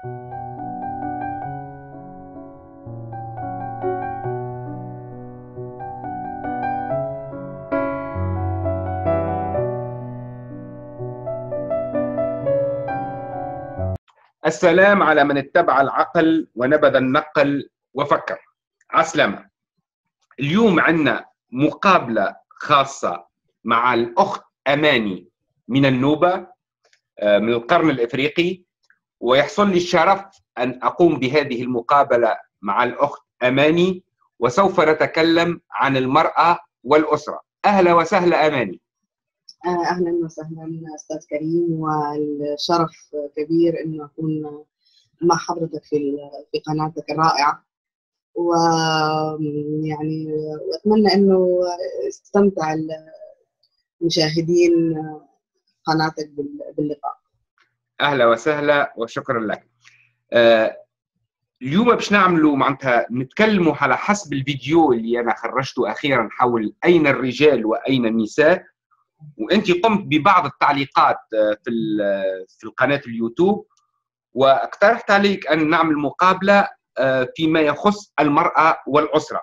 السلام على من اتبع العقل ونبذ النقل وفكر. عسلامة. اليوم عندنا مقابلة خاصة مع الأخت أماني من النوبة آه، من القرن الإفريقي. ويحصل لي الشرف أن أقوم بهذه المقابلة مع الأخت أماني وسوف نتكلم عن المرأة والأسرة. أهلا وسهلا أماني. آه، أهلا وسهلا أستاذ كريم والشرف كبير انه أكون مع حضرتك في في قناتك الرائعة. ويعني واتمنى أنه استمتع المشاهدين قناتك باللقاء. أهلا وسهلا وشكرا لك. آه، اليوم باش نعملوا معناتها نتكلموا على حسب الفيديو اللي أنا خرجته أخيرا حول أين الرجال وأين النساء. وأنت قمت ببعض التعليقات آه، في في القناة اليوتيوب. وأقترحت عليك أن نعمل مقابلة آه، فيما يخص المرأة والأسرة.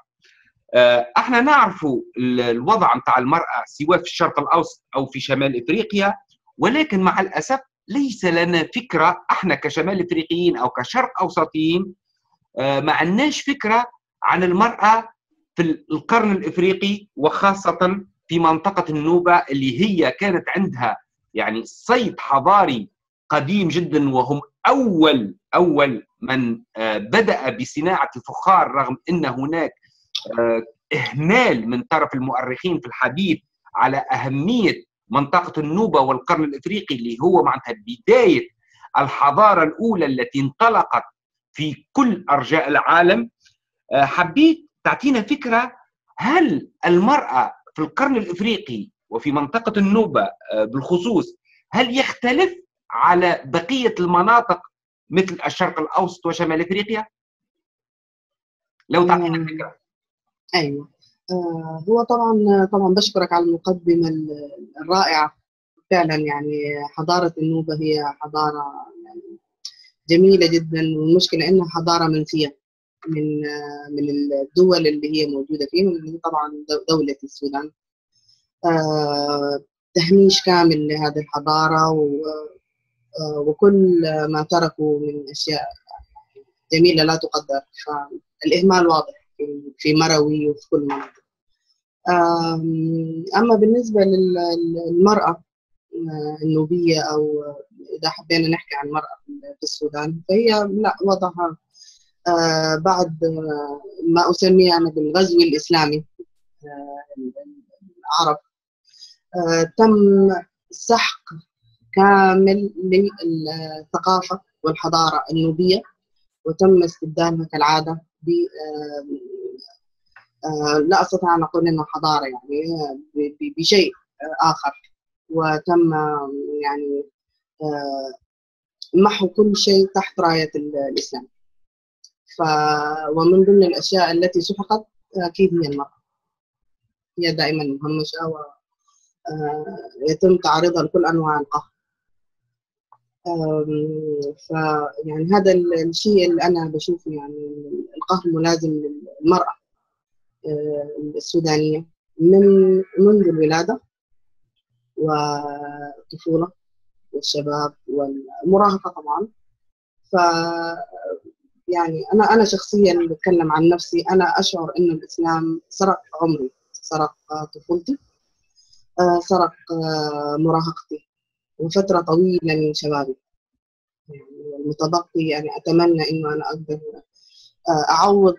آه، إحنا نعرف الوضع نتاع المرأة سواء في الشرق الأوسط أو في شمال إفريقيا ولكن مع الأسف ليس لنا فكرة إحنا كشمال افريقيين أو كشرق أوسطيين ما عندناش فكرة عن المرأة في القرن الإفريقي وخاصة في منطقة النوبة اللي هي كانت عندها يعني صيد حضاري قديم جدا وهم أول أول من آه، بدأ بصناعة الفخار رغم أن هناك آه، إهمال من طرف المؤرخين في الحديث على أهمية منطقة النوبة والقرن الإفريقي اللي هو معناتها بداية الحضارة الأولى التي انطلقت في كل أرجاء العالم آه، حبيت تعطينا فكرة هل المرأة في القرن الإفريقي وفي منطقة النوبة آه، بالخصوص هل يختلف على بقية المناطق مثل الشرق الأوسط وشمال إفريقيا؟ لو تعطينا فكرة. أيوه هو طبعا طبعا بشكرك على المقدمة الرائعة. فعلا يعني حضارة النوبة هي حضارة يعني جميلة جدا والمشكلة إنها حضارة منسيه من من الدول اللي هي موجودة فيه واللي طبعا دولة السودان. آه، تهميش كامل لهذه الحضارة آه، وكل ما تركوا من أشياء جميلة لا تقدر. فالإهمال واضح. في مروي وفي كل مناطق أما بالنسبة للمرأة آه، النوبية أو إذا حبينا نحكي عن المراه في السودان فهي لا وضعها آه، بعد ما أسميه أنا بالغزو الإسلامي آه، العرب تم سحق كامل للثقافة والحضارة النوبية وتم استبدالها كالعادة. ب لا أستطيع أن أقول إنها حضارة يعني بشيء آخر. وتم يعني محو كل شيء تحت راية الإسلام. ف ومن ضمن الأشياء التي سحقت أكيد هي المرأة هي دائما مهمشة ويتم آه، تعريضها لكل أنواع القهر. فيعني هذا الشيء اللي أنا بشوفه يعني القهر الملازم للمرأة آه، السودانية من منذ الولادة والطفولة والشباب والمراهقة طبعا. ف يعني أنا أنا شخصيا بتكلم عن نفسي أنا أشعر ان الإسلام سرق عمري سرق طفولتي آه، سرق آه، مراهقتي. وفترة طويلة من شبابي يعني المتبقي يعني أتمنى إنه أنا أقدر آه، أعوض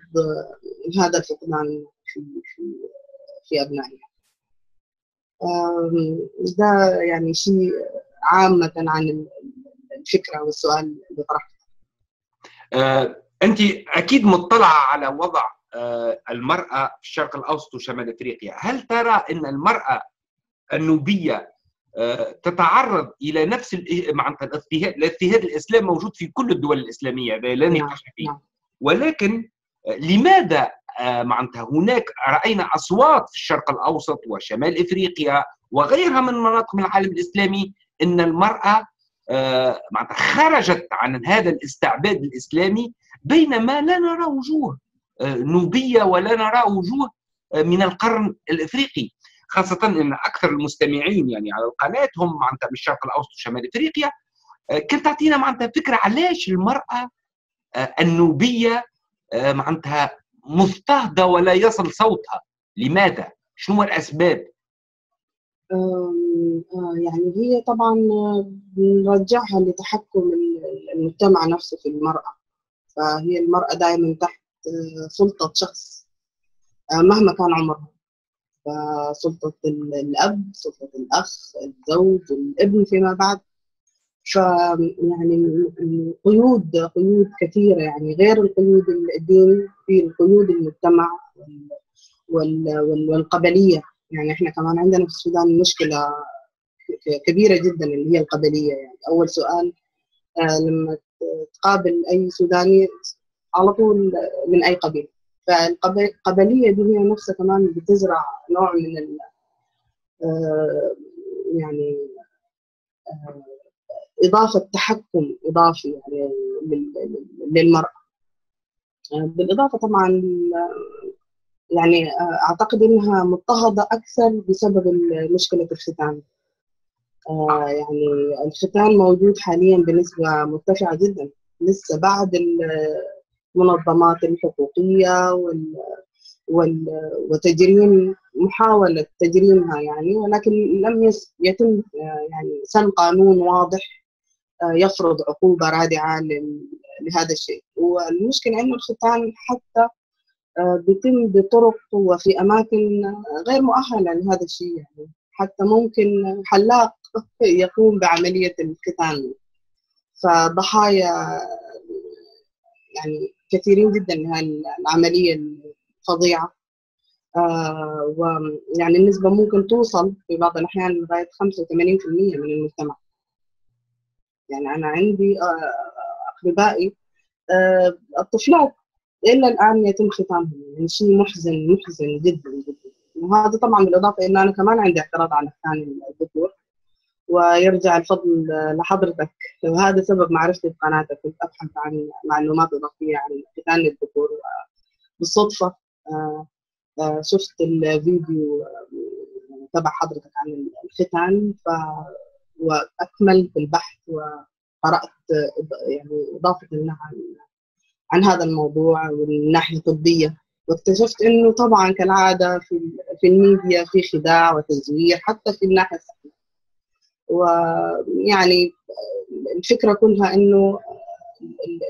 هذا الفقدان في في في أبنائي. ده يعني شيء عامة عن الفكرة والسؤال اللي طرحته. آه، أنت أكيد مطلعة على وضع آه، المرأة في الشرق الأوسط وشمال إفريقيا، هل ترى إن المرأة النوبية آه، تتعرض إلى نفس معناتها الاضطهاد، الاضطهاد الإسلام موجود في كل الدول الإسلامية هذا لا نقاش نعم، فيه، نعم. ولكن لماذا معناتها هناك رأينا أصوات في الشرق الأوسط وشمال إفريقيا وغيرها من مناطق من العالم الإسلامي إن المرأة معناتها خرجت عن هذا الاستعباد الإسلامي بينما لا نرى وجوه نوبية ولا نرى وجوه من القرن الإفريقي خاصة إن أكثر المستمعين يعني على القناة هم معناتها من الشرق الأوسط وشمال إفريقيا كنت تعطينا معناتها فكرة علاش المرأة النوبية معناتها مضطهدة ولا يصل صوتها لماذا؟ شنو الأسباب؟ يعني هي طبعا نرجعها لتحكم المجتمع نفسه في المرأة فهي المرأة دائما تحت سلطة شخص مهما كان عمرها فسلطة الأب سلطة الأخ الزوج الابن فيما بعد. ف يعني قيود قيود كثيرة يعني غير القيود الدين في القيود المجتمع والقبلية. يعني إحنا كمان عندنا في السودان مشكلة كبيرة جدا اللي هي القبلية. يعني أول سؤال آه لما تقابل أي سوداني على طول من أي قبيلة. فالقبلية دي هي نفسها كمان بتزرع نوع من ال آه يعني آه إضافة تحكم إضافي يعني للمرأة. بالإضافة طبعا يعني أعتقد أنها مضطهدة أكثر بسبب مشكلة الختان. يعني الختان موجود حاليا بنسبة مرتفعة جدا. لسه بعد المنظمات الحقوقية وال وتجريم محاولة تجريمها يعني ولكن لم يتم يعني سن قانون واضح يفرض عقوبة رادعة لهذا الشيء. والمشكلة أنه الختان حتى بيتم بطرق وفي أماكن غير مؤهلة لهذا الشيء يعني. حتى ممكن حلاق يقوم بعملية الختان. فضحايا يعني كثيرين جدا لهذه العملية الفظيعة. آه ويعني النسبة ممكن توصل في بعض الأحيان لغاية 85% من المجتمع يعني أنا عندي أقربائي الطفلات إلى الآن يتم ختامهم. يعني شيء محزن محزن جدا جدا. وهذا طبعا بالإضافة إن أنا كمان عندي اعتراض على ختان الذكور ويرجع الفضل لحضرتك. وهذا سبب معرفتي بقناتك. كنت أبحث عن معلومات إضافية عن ختان الذكور بالصدفة شفت الفيديو تبع حضرتك عن الختان. ف وأكملت البحث وقرأت يعني إضافة عن عن هذا الموضوع والناحية الطبية. واكتشفت إنه طبعا كالعادة في في الميديا في خداع وتزوير حتى في الناحية الصحية. ويعني الفكرة كلها إنه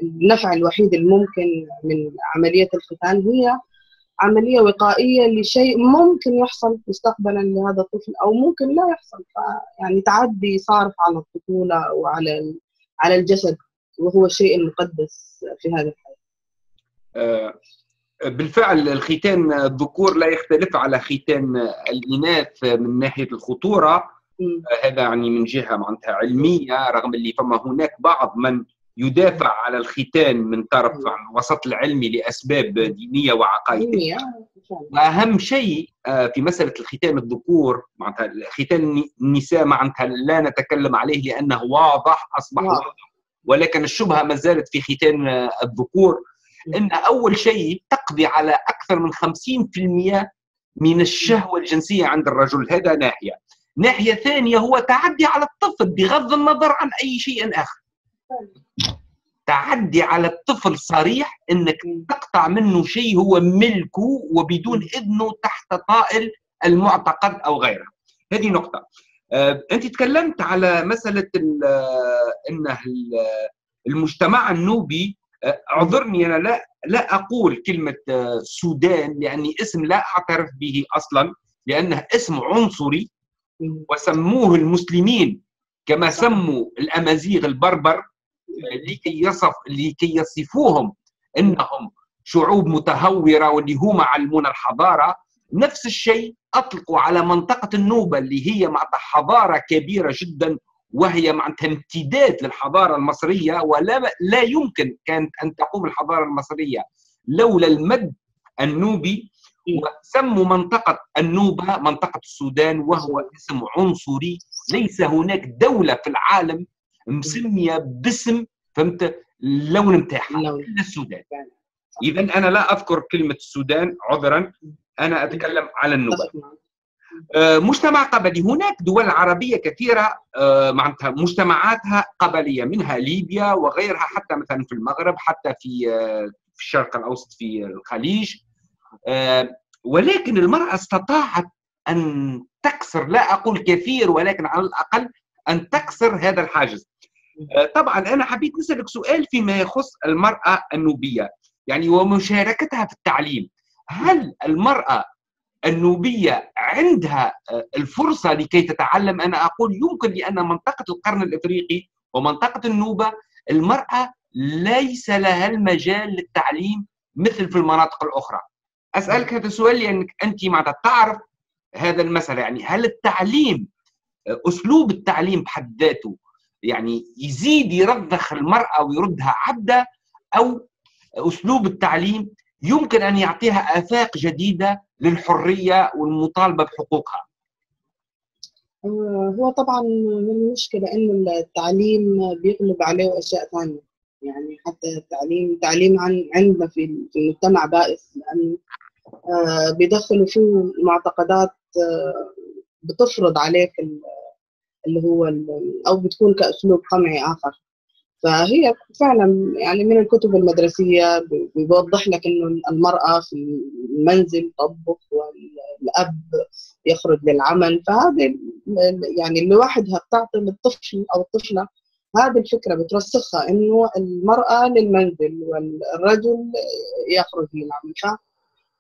النفع الوحيد الممكن من عملية الختان هي عملية وقائية لشيء ممكن يحصل مستقبلا لهذا الطفل أو ممكن لا يحصل يعني تعدي صارف على الطفولة وعلى على الجسد وهو الشيء المقدس في هذا الحياة بالفعل الختان الذكور لا يختلف على ختان الإناث من ناحية الخطورة م. هذا يعني من جهة معناتها علمية رغم اللي فما هناك بعض من يدافع على الختان من طرف الوسط العلمي لأسباب دينية وعقائدية. وأهم شيء في مسألة الختان الذكور معناتها ختان النساء معناتها لا نتكلم عليه لأنه واضح أصبح واضح. ولكن الشبهة ما زالت في ختان الذكور. إن أول شيء تقضي على أكثر من 50% من الشهوة الجنسية عند الرجل هذا ناحية. ناحية ثانية هو تعدي على الطفل بغض النظر عن أي شيء آخر. تعدي على الطفل صريح إنك تقطع منه شيء هو ملكه وبدون إذنه تحت طائل المعتقد أو غيره. هذه نقطة. آه، أنت تكلمت على مسألة ان المجتمع النوبي آه، اعذرني أنا لا لا أقول كلمة سودان لأني اسم لا أعترف به أصلا لأنه اسم عنصري. وسموه المسلمين كما سموا الأمازيغ البربر لكي يصف لكي يصفوهم إنهم شعوب متهورة واللي هم علمونا الحضارة. نفس الشيء أطلقوا على منطقة النوبة اللي هي معناتها حضارة كبيرة جدا وهي معناتها امتداد للحضارة المصرية. ولا لا يمكن كانت أن تقوم الحضارة المصرية لولا المد النوبي. وسموا منطقة النوبة منطقة السودان وهو اسم عنصري. ليس هناك دولة في العالم مسمية باسم فهمت؟ اللون نتاعها السودان. اذا أنا لا أذكر كلمة السودان عذرا. أنا أتكلم على النوبة. آه، مجتمع قبلي. هناك دول عربية كثيرة آه، معناتها مجتمعاتها قبلية منها ليبيا وغيرها حتى مثلا في المغرب حتى في آه، في الشرق الأوسط في الخليج. ولكن المرأة استطاعت أن تكسر لا أقول كثير ولكن على الأقل أن تكسر هذا الحاجز. طبعا أنا حبيت نسألك سؤال فيما يخص المرأة النوبية يعني ومشاركتها في التعليم. هل المرأة النوبية عندها آه، الفرصة لكي تتعلم؟ أنا أقول يمكن لأن منطقة القرن الإفريقي ومنطقة النوبة المرأة ليس لها المجال للتعليم مثل في المناطق الأخرى. أسألك هذا السؤال لأنك أنت مع تعرف هذا المسألة يعني هل التعليم أسلوب التعليم بحد ذاته يعني يزيد يرضخ المرأة ويردها عبدة أو أسلوب التعليم يمكن أن يعطيها آفاق جديدة للحرية والمطالبة بحقوقها؟ آه، هو طبعا المشكلة إنه التعليم بيغلب عليه أشياء ثانية يعني حتى التعليم التعليم عن عندنا في المجتمع بائس لأنه آه، بيدخلوا فيه معتقدات آه، بتفرض عليك اللي هو أو بتكون كأسلوب قمعي آخر. فهي فعلا يعني من الكتب المدرسية بيوضح لك إنه المرأة في المنزل تطبخ والأب يخرج للعمل. فهذا يعني لوحدها بتعطي للطفل أو الطفلة هذه الفكرة بترسخها إنه المرأة للمنزل والرجل يخرج للعمل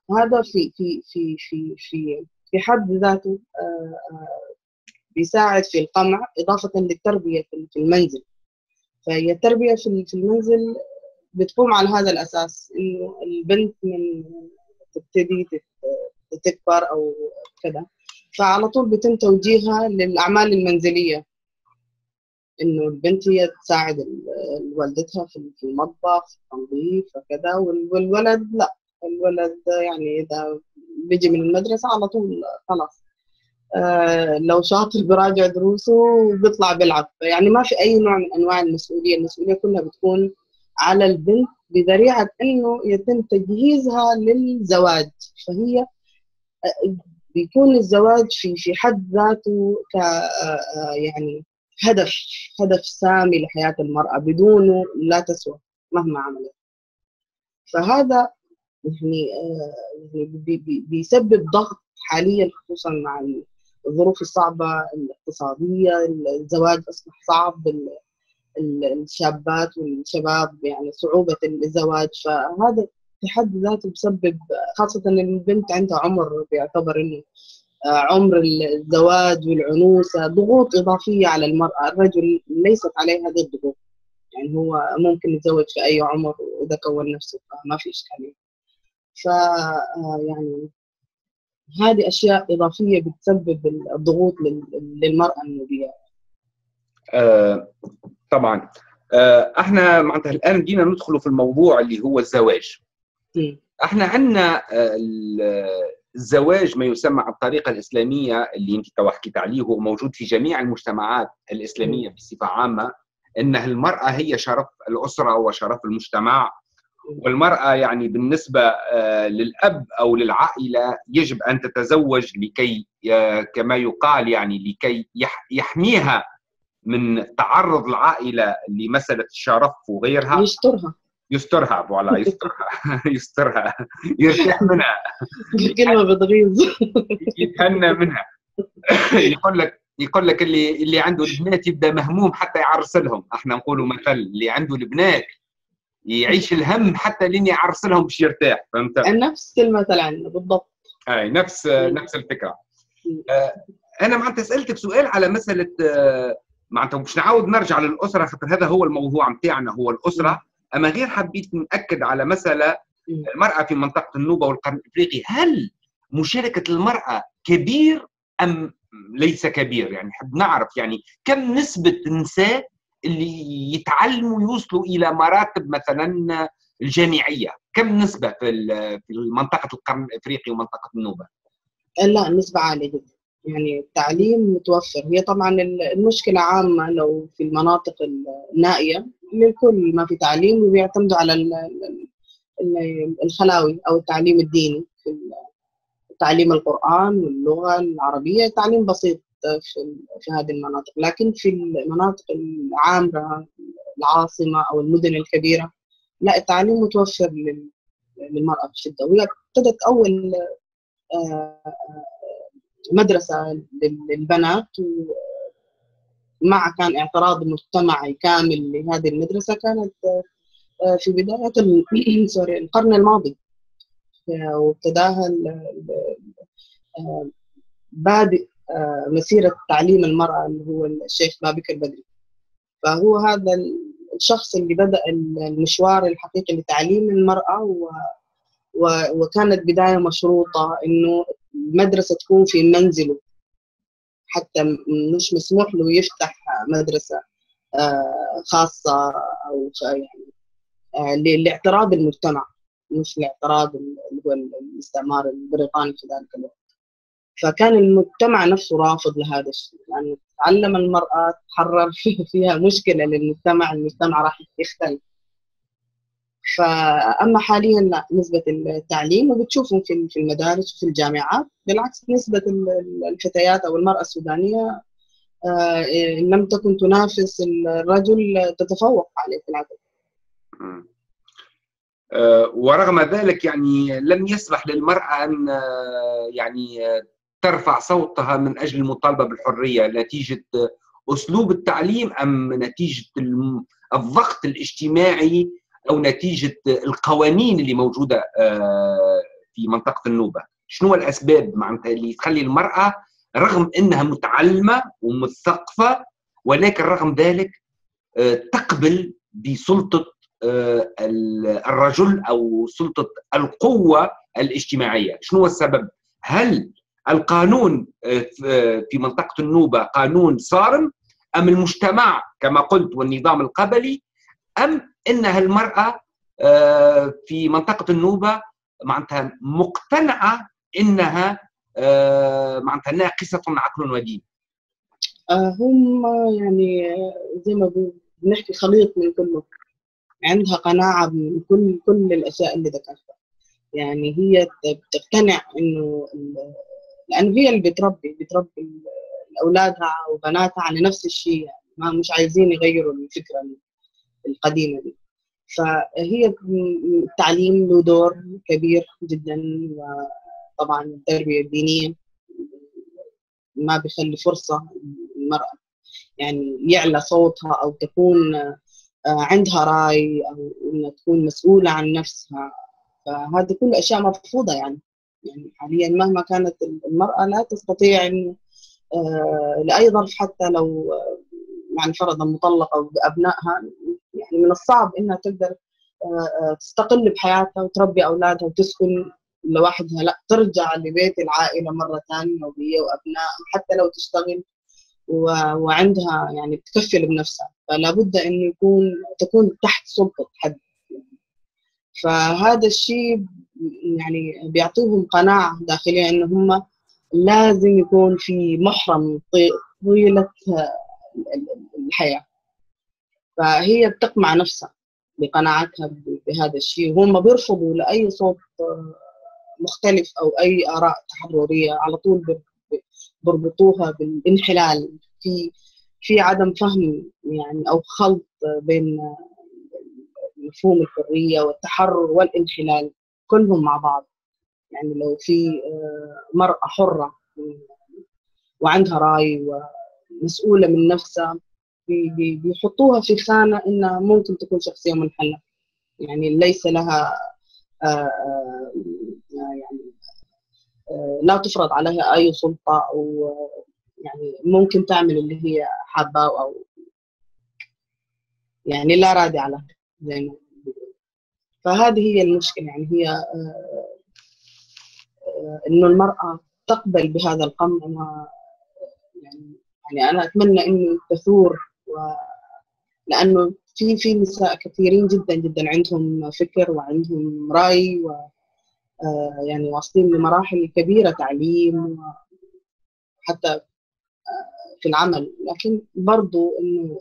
فهذا في في في في في في حد ذاته آه، بيساعد في القمع إضافة للتربية في المنزل. فهي التربية في المنزل بتقوم على هذا الأساس إنه البنت من تبتدي تكبر أو كذا. فعلى طول بيتم توجيهها للأعمال المنزلية. إنه البنت هي تساعد والدتها في المطبخ في التنظيف وكذا والولد لا. الولد يعني إذا بيجي من المدرسة على طول خلاص. آه، لو شاطر براجع دروسه وبيطلع بيلعب. يعني ما في أي نوع من أنواع المسؤولية. المسؤولية كلها بتكون على البنت بذريعة إنه يتم تجهيزها للزواج. فهي آه، بيكون الزواج في في حد ذاته ك آه، يعني هدف هدف سامي لحياة المرأة بدونه لا تسوى مهما عملت. فهذا يعني يعني بيسبب ضغط حاليا خصوصا مع الظروف الصعبة الاقتصادية الزواج أصبح صعب الشابات والشباب يعني صعوبة الزواج. فهذا في حد ذاته بسبب خاصة البنت عندها عمر بيعتبر آه، عمر الزواج والعنوسة ضغوط إضافية على المرأة. الرجل ليست عليه هذه الضغوط. يعني هو ممكن يتزوج في أي عمر وإذا كون نفسه فما في إشكالية. ف آه، يعني هذه أشياء إضافية بتسبب الضغوط للمرأة النوبية. آه طبعا. آه إحنا معناتها الآن بدينا ندخل في الموضوع اللي هو الزواج. م. إحنا عندنا آه الزواج ما يسمى الطريقة الإسلامية اللي انت تو حكيت عليه هو موجود في جميع المجتمعات الإسلامية بصفة عامة إن المرأة هي شرف الأسرة وشرف المجتمع والمرأة يعني بالنسبة آه، للأب أو للعائلة يجب أن تتزوج لكي كما يقال يعني لكي يحميها من تعرض العائلة لمسألة الشرف وغيرها. يسترها يسترها فوالا يسترها يسترها يرتاح منها. كلمة بتغيظ. يتهنى منها. يقول لك يقول لك اللي اللي عنده البنات يبدأ مهموم حتى يعرس لهم إحنا نقولوا مثل اللي عنده البنات يعيش الهم حتى لين يعرس لهم باش يرتاح فهمت؟ نفس المثل عندنا بالضبط. أي نفس نفس الفكرة. آه أنا معناتها سألتك سؤال على مسألة آه معناتها باش نعاود نرجع للأسرة خاطر هذا هو الموضوع نتاعنا هو الأسرة. أما غير حبيت نأكد على مسألة المرأة في منطقة النوبة والقرن الإفريقي. هل مشاركة المرأة كبير أم ليس كبير؟ يعني نحب نعرف يعني كم نسبة نساء اللي يتعلموا يوصلوا إلى مراتب مثلا الجامعية؟ كم نسبة في في منطقة القرن الإفريقي ومنطقة النوبة؟ لا النسبة عالية جدا. يعني التعليم متوفر. هي طبعا المشكلة عامة لو في المناطق النائية. للكل ما في تعليم وبيعتمدوا على الخلاوي أو التعليم الديني في تعليم القرآن واللغة العربية تعليم بسيط في, في هذه المناطق. لكن في المناطق العامرة العاصمة أو المدن الكبيرة لا التعليم متوفر للمرأة بشدة وهي ابتدت أول مدرسة للبنات مع كان اعتراض مجتمعي كامل لهذه المدرسة كانت في بداية سوري القرن الماضي. وابتداها بادئ مسيرة تعليم المرأة اللي هو الشيخ بابكر بدري. فهو هذا الشخص اللي بدأ المشوار الحقيقي لتعليم المرأة و وكانت بداية مشروطة إنه المدرسة تكون في منزله. حتى مش مسموح له يفتح مدرسة خاصة أو يعني لاعتراض المجتمع مش لاعتراض اللي هو الاستعمار البريطاني في ذلك الوقت. فكان المجتمع نفسه رافض لهذا الشيء لأنه تعلم المرأة تحرر فيها مشكلة للمجتمع المجتمع راح يختلف. فأما حاليا لا نسبة التعليم وبتشوفهم في المدارس وفي الجامعات. بالعكس نسبة الفتيات أو المرأة السودانية إن لم تكن تنافس الرجل تتفوق عليه في العدد. ورغم ذلك يعني لم يسمح للمرأة أن يعني ترفع صوتها من أجل المطالبة بالحرية. نتيجة أسلوب التعليم أم نتيجة الضغط الاجتماعي أو نتيجة القوانين اللي موجودة في منطقة النوبة. شنو الأسباب معناتها اللي تخلي المرأة رغم إنها متعلمة ومثقفة ولكن رغم ذلك تقبل بسلطة الرجل أو سلطة القوة الاجتماعية. شنو السبب؟ هل القانون في منطقة النوبة قانون صارم؟ أم المجتمع كما قلت والنظام القبلي؟ أم إنها المرأة في منطقة النوبة معناتها مقتنعة إنها معناتها ناقصة عقل ودين. هم يعني زي ما بنحكي خليط من كله عندها قناعة بكل كل الأشياء اللي ذكرتها. يعني هي بتقتنع إنه لأن هي اللي بتربي بتربي أولادها وبناتها على نفس الشيء. يعني ما مش عايزين يغيروا الفكرة القديمة دي. فهي التعليم له دور كبير جدا وطبعا التربية الدينية ما بيخلي فرصة المرأة يعني يعلى صوتها أو تكون عندها رأي أو إنها تكون مسؤولة عن نفسها. فهذه كل أشياء مرفوضه يعني. يعني حاليا مهما كانت المرأة لا تستطيع إنه لاي ظرف حتى لو يعني فرضا مطلقة بأبنائها يعني من الصعب إنها تقدر تستقل بحياتها وتربي أولادها وتسكن لوحدها. لا ترجع لبيت العائلة مرة ثانية وهي وأبنائها حتى لو تشتغل وعندها يعني تكفل بنفسها. فلا بد إنه يكون تكون تحت سلطة حد. فهذا الشيء يعني بيعطيهم قناعة داخلية ان هم لازم يكون في محرم طيلة الحياة. فهي بتقمع نفسها بقناعتها بهذا الشيء. وهم بيرفضوا لأي صوت مختلف أو أي آراء تحررية. على طول بيربطوها بالانحلال. في في عدم فهم يعني أو خلط بين مفهوم الحرية والتحرر والانحلال. كلهم مع بعض. يعني لو في مرأة حرة وعندها رأي ومسؤولة من نفسها بيحطوها في خانة إنها ممكن تكون شخصية منحلة يعني ليس لها يعني لا تفرض عليها أي سلطة أو يعني ممكن تعمل اللي هي حابة أو يعني لا رادع لها زي ما فهذه هي المشكلة. يعني هي إنه المرأة تقبل بهذا القمع يعني يعني أنا أتمنى إنه تثور و لأنه في في نساء كثيرين جدا جدا عندهم فكر وعندهم رأي و يعني واصلين لمراحل كبيرة تعليم حتى في العمل. لكن برضو إنه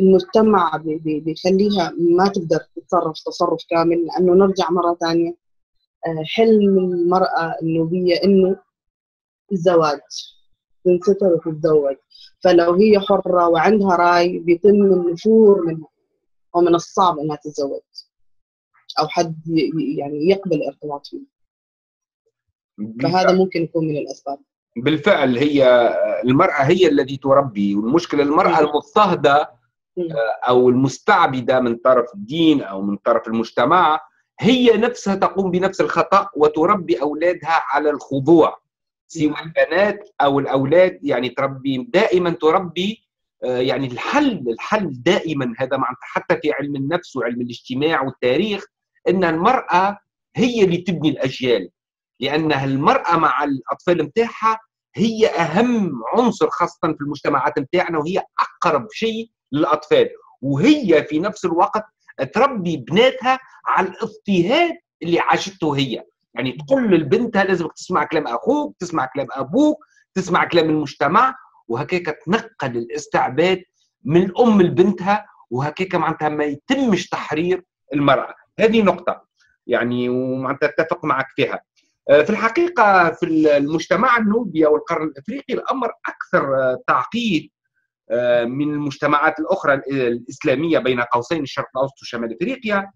المجتمع بيخليها ما تقدر تتصرف تصرف كامل لأنه نرجع مرة ثانية حلم المرأة النوبية إنه الزواج تنستر وتتزوج. فلو هي حرة وعندها رأي بيتم النفور منها ومن الصعب إنها تتزوج أو حد يعني يقبل الارتباط فيه فهذا ممكن يكون من الأسباب. بالفعل هي المرأة هي التي تربي. والمشكلة المرأة المضطهدة أو المستعبدة من طرف الدين أو من طرف المجتمع هي نفسها تقوم بنفس الخطأ وتربي أولادها على الخضوع. سواء البنات أو الأولاد يعني تربي دائما تربي يعني الحل الحل دائما هذا مع حتى في علم النفس وعلم الاجتماع والتاريخ إن المرأة هي اللي تبني الأجيال. لأنها المرأة مع الأطفال نتاعها هي أهم عنصر خاصة في المجتمعات نتاعنا وهي أقرب شيء للأطفال. وهي في نفس الوقت تربي بناتها على الاضطهاد اللي عاشته هي. يعني تقول لبنتها لازمك تسمع كلام أخوك تسمع كلام أبوك تسمع كلام المجتمع وهكاك تنقل الاستعباد من الأم لبنتها وهكاك معناتها ما يتمش تحرير المرأة. هذه نقطة. يعني ومعناتها اتفق معك فيها. في الحقيقة في المجتمع النوبي أو القرن الإفريقي الأمر أكثر تعقيد من المجتمعات الأخرى الإسلامية بين قوسين الشرق الأوسط وشمال إفريقيا.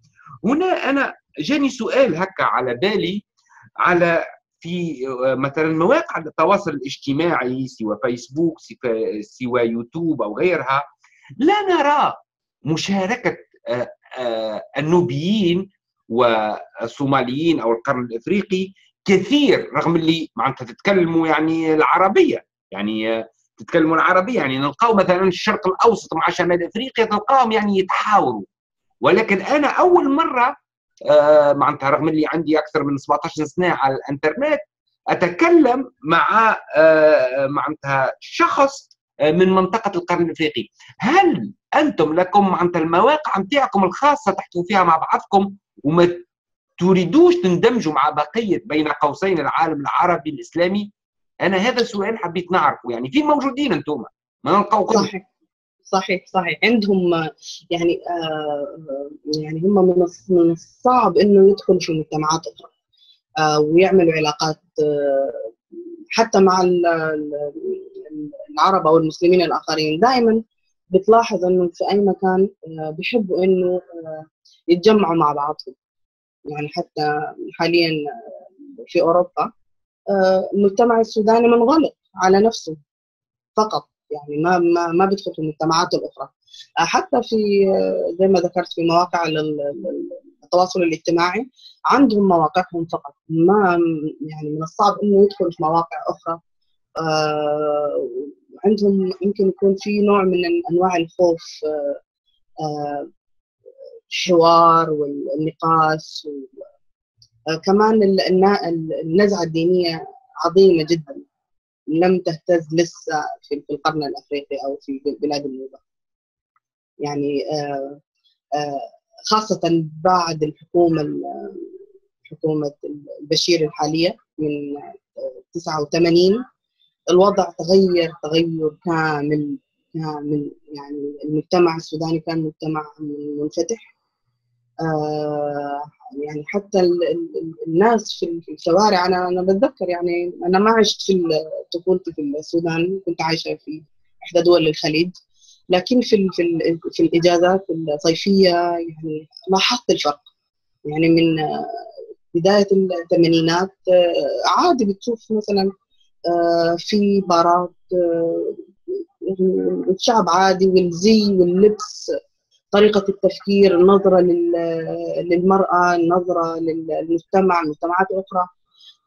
هنا أنا جاني سؤال هكا على بالي. على في مثلا مواقع التواصل الاجتماعي سوى فيسبوك سوى يوتيوب أو غيرها لا نرى مشاركة النوبيين والصوماليين أو القرن الإفريقي كثير رغم اللي معناتها تتكلموا يعني العربية يعني تتكلموا العربية يعني نلقاو مثلا الشرق الأوسط مع شمال إفريقيا تلقاهم يعني يتحاوروا. ولكن أنا أول مرة آه معناتها رغم اللي عندي أكثر من 17 سنة على الإنترنت أتكلم مع آه معناتها شخص من منطقة القرن الإفريقي. هل أنتم لكم معناتها المواقع نتاعكم الخاصة تحكوا فيها مع بعضكم؟ وما تريدوش تندمجوا مع بقية بين قوسين العالم العربي الإسلامي؟ أنا هذا السؤال حبيت نعرفه يعني فين موجودين أنتم؟ ما نلقاوكم صحيح صحيح. عندهم يعني آه يعني هم من الصعب إنه يدخلوا في مجتمعات أخرى آه ويعملوا علاقات آه حتى مع العرب أو المسلمين الآخرين. دائما بتلاحظ إنه في أي مكان بيحبوا إنه يتجمعوا مع بعضهم. يعني حتى حاليا في أوروبا المجتمع السوداني منغلق على نفسه فقط. يعني ما ما ما بيدخل في المجتمعات الأخرى. حتى في زي ما ذكرت في مواقع التواصل الاجتماعي عندهم مواقعهم فقط. ما يعني من الصعب إنه يدخل في مواقع أخرى. عندهم يمكن يكون في نوع من أنواع الخوف الحوار والنقاش كمان النزعة الدينية عظيمة جدا. لم تهتز لسه في القرن الأفريقي أو في بلاد النوبة. يعني خاصة بعد الحكومة حكومة البشير الحالية من 89 الوضع تغير تغير كامل كامل. يعني المجتمع السوداني كان مجتمع منفتح. آه يعني حتى ال ال الناس في الشوارع أنا أنا بتذكر يعني أنا ما عشت في طفولتي في السودان كنت عايشة في إحدى دول الخليج. لكن في ال في, ال في الإجازات الصيفية يعني لاحظت الفرق. يعني من بداية الثمانينات عادي بتشوف مثلا في بارات الشعب عادي والزي واللبس. طريقة التفكير النظرة للمرأة النظرة للمجتمع المجتمعات الأخرى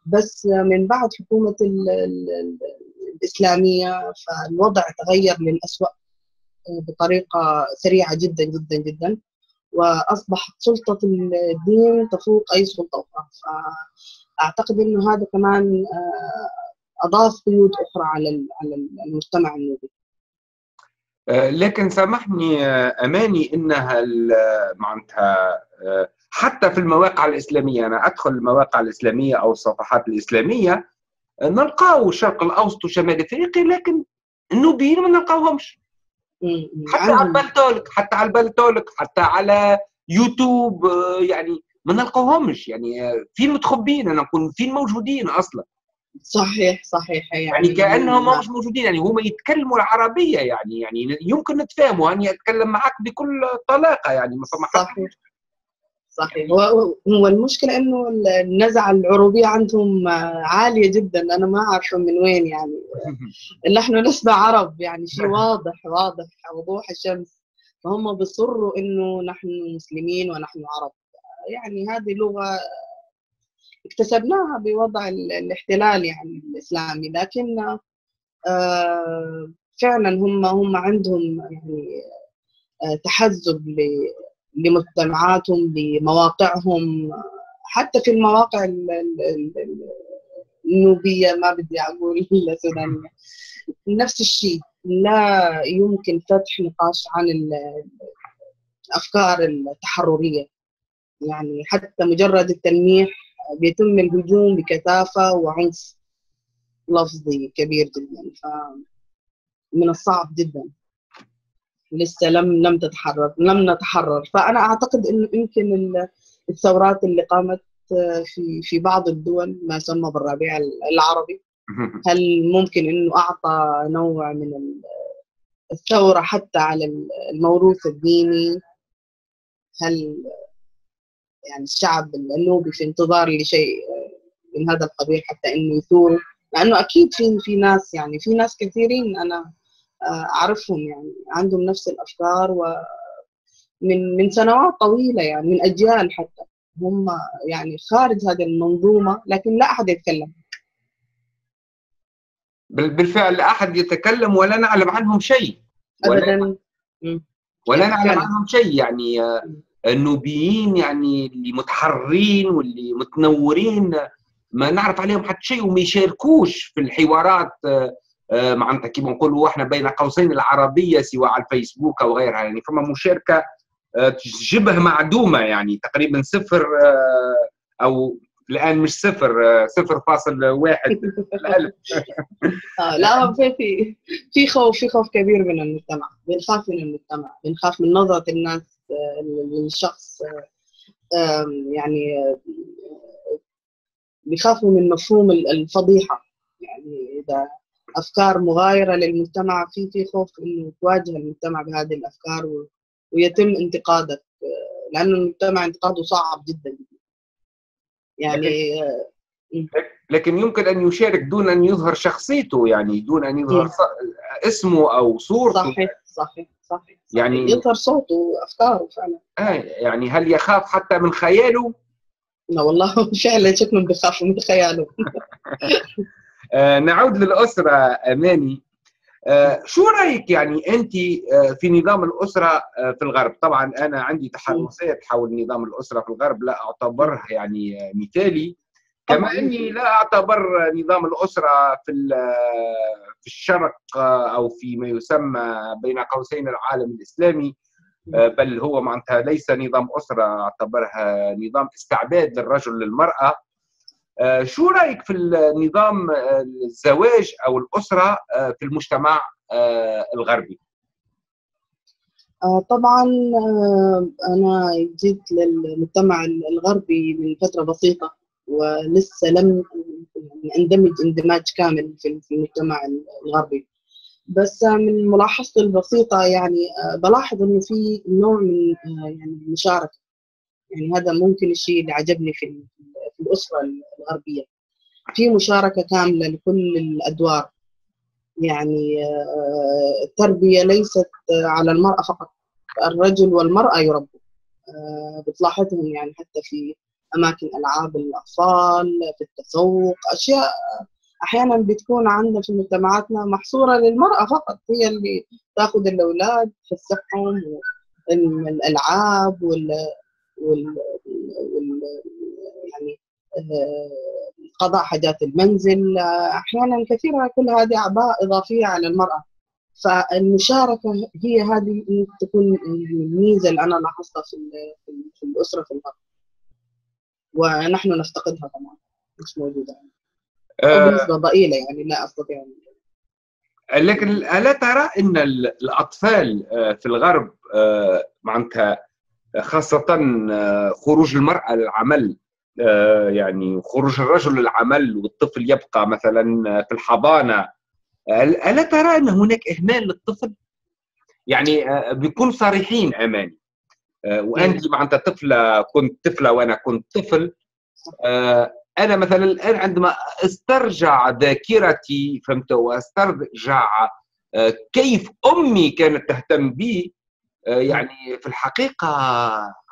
بس من بعد حكومة الإسلامية فالوضع تغير للأسوأ بطريقة سريعة جدا جدا جدا. وأصبحت سلطة الدين تفوق أي سلطة أخرى. فأعتقد أنه هذا كمان أضاف قيود أخرى على على المجتمع النوبي لكن سامحني أماني إنها معناتها حتى في المواقع الإسلامية أنا أدخل المواقع الإسلامية أو الصفحات الإسلامية نلقاو الشرق الأوسط وشمال إفريقيا لكن النوبيين ما نلقاوهمش. حتى على البلتولك حتى على البلتولك حتى على يوتيوب يعني ما نلقاوهمش. يعني فين متخبين أنا نقول فين موجودين أصلا؟ صحيح صحيح يعني, يعني كأنهم مش موجودين يعني هم يتكلموا العربية يعني يعني يمكن نتفاهموا اني اتكلم معك بكل طلاقة يعني ما فما صحيح. صحيح. هو المشكلة إنه النزعة العروبية عندهم عالية جدا أنا ما اعرف من وين يعني. نحن نسمع عرب يعني شيء واضح واضح وضوح الشمس. فهم بيصروا إنه نحن مسلمين ونحن عرب. يعني هذه لغة اكتسبناها بوضع الاحتلال يعني الإسلامي لكن آه، فعلا هم هم عندهم يعني آه، تحزب لمجتمعاتهم لمواقعهم. حتى في المواقع النوبية ما بدي أقول السودانيه نفس الشيء لا يمكن فتح نقاش عن الأفكار التحررية. يعني حتى مجرد التلميح بيتم الهجوم بكثافة وعنف لفظي كبير جدا. فمن الصعب جدا. لسه لم لم تتحرر لم نتحرر. فأنا أعتقد إنه يمكن الثورات اللي قامت في في بعض الدول ما يسمى بالربيع العربي. هل ممكن إنه أعطى نوع من الثورة حتى على الموروث الديني؟ هل يعني الشعب النوبي في انتظار لشيء من هذا القبيل حتى إنه يثور. لأنه أكيد في في ناس يعني في ناس كثيرين أنا آه، أعرفهم يعني عندهم نفس الأفكار ومن من سنوات طويلة يعني من أجيال حتى. هم يعني خارج هذه المنظومة لكن لا أحد يتكلم. بالفعل لا أحد يتكلم ولا نعلم عنهم شيء. ابدا. ولا نعلم عنهم شيء يعني آه، النوبيين يعني اللي متحررين واللي متنورين ما نعرف عليهم حتى شيء وما يشاركوش في الحوارات آه، آه، معناتها كيما نقولوا إحنا بين قوسين العربية سواء على الفيسبوك أو غيرها يعني فما مشاركة آه، شبه معدومة يعني تقريبا صفر أو الآن مش صفر صفر فاصل واحد. الألف. لا في في في خوف في خوف كبير من المجتمع بنخاف من المجتمع بنخاف من نظرة الناس. للشخص يعني بيخافوا من مفهوم الفضيحة. يعني إذا أفكار مغايرة للمجتمع في في خوف إنه تواجه المجتمع بهذه الأفكار ويتم انتقادك لأنه المجتمع انتقاده صعب جدا. يعني لكن يمكن أن يشارك دون أن يظهر شخصيته يعني دون أن يظهر اسمه أو صورته. صحيح. صحيح صحيح يعني يظهر صوته وأفكاره فعلا. آه يعني هل يخاف حتى من خياله؟ لا والله فعلا شكله بيخاف من خياله. آه نعود للأسرة أماني. آه شو رأيك يعني أنت آه في نظام الأسرة آه في الغرب؟ طبعا أنا عندي تحرصات حول نظام الأسرة في الغرب لا أعتبرها يعني مثالي. كما اني لا أعتبر نظام الأسرة في في الشرق أو في ما يسمى بين قوسين العالم الإسلامي بل هو معناتها ليس نظام أسرة أعتبرها نظام استعباد للرجل للمرأة. شو رأيك في النظام الزواج أو الأسرة في المجتمع الغربي؟ طبعا أنا جيت للمجتمع الغربي من فترة بسيطة. ولسه لم اندمج اندماج كامل في المجتمع الغربي. بس من ملاحظتي البسيطة يعني آه، بلاحظ إنه في نوع من آه، يعني المشاركة. يعني هذا ممكن الشيء اللي عجبني في في الأسرة الغربية. في مشاركة كاملة لكل الأدوار. يعني آه، التربية ليست على المرأة فقط الرجل والمرأة يربوا. بتلاحظهم يعني حتى في أماكن ألعاب الأطفال في التسوق أشياء أحيانا بتكون عندنا في مجتمعاتنا محصورة للمرأة فقط هي اللي تأخذ الأولاد تفسحهم الالعاب وال, وال... وال... يعني آه، قضاء حاجات المنزل. أحيانا كثيرة كل هذه اعباء إضافية على المرأة. فالمشاركة هي هذه تكون الميزة اللي أنا لاحظتها في الأسرة في الغرب. ونحن نفتقدها طبعا مش موجودة. أو بنسبة ضئيلة يعني لا أستطيع لكن ألا ترى إن الأطفال في الغرب معناتها خاصة خروج المرأة للعمل يعني خروج الرجل للعمل والطفل يبقى مثلا في الحضانة. ألا ترى إن هناك إهمال للطفل؟ يعني بيكون صريحين أماني. وأنت معناتها طفلة كنت طفلة وأنا كنت طفل. أنا مثلا الآن عندما استرجع ذاكرتي فهمت؟ واسترجع كيف أمي كانت تهتم بي يعني في الحقيقة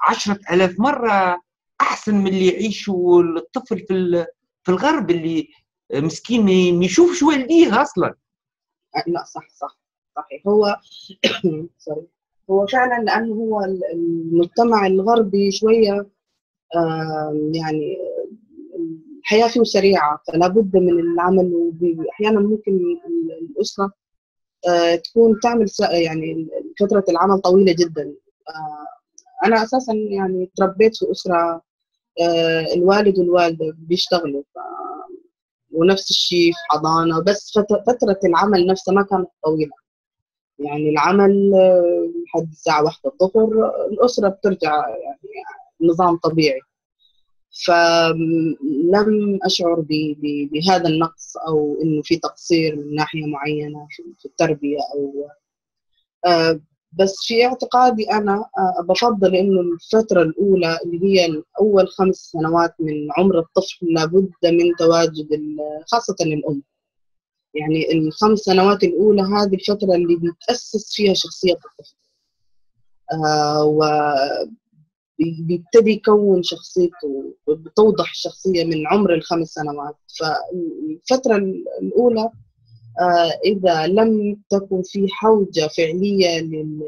عشرة ألاف مرة أحسن من اللي يعيشوا الطفل في في الغرب اللي مسكين ما يشوفش والديه أصلا. لا صح صح صحيح. هو سوري هو فعلا لأنه هو المجتمع الغربي شوية يعني الحياة فيه سريعة فلا بد من العمل واحيانا ممكن الأسرة تكون تعمل يعني فترة العمل طويلة جدا. أنا أساسا يعني تربيت في أسرة الوالد والوالدة بيشتغلوا ونفس الشيء في حضانة بس فترة العمل نفسها ما كانت طويلة. يعني العمل لحد الساعة واحدة الظهر الأسرة بترجع يعني نظام طبيعي. فلم أشعر بهذا النقص أو إنه في تقصير من ناحية معينة في التربية أو بس في اعتقادي أنا بفضل إنه الفترة الأولى اللي هي اول خمس سنوات من عمر الطفل لابد من تواجد خاصة الأم. يعني الخمس سنوات الأولى هذه الفترة اللي بيتاسس فيها شخصية الطفل. و بيبتدي يكون شخصيته بتوضح الشخصية من عمر الخمس سنوات. فالفترة الأولى إذا لم تكن في حوجة فعلية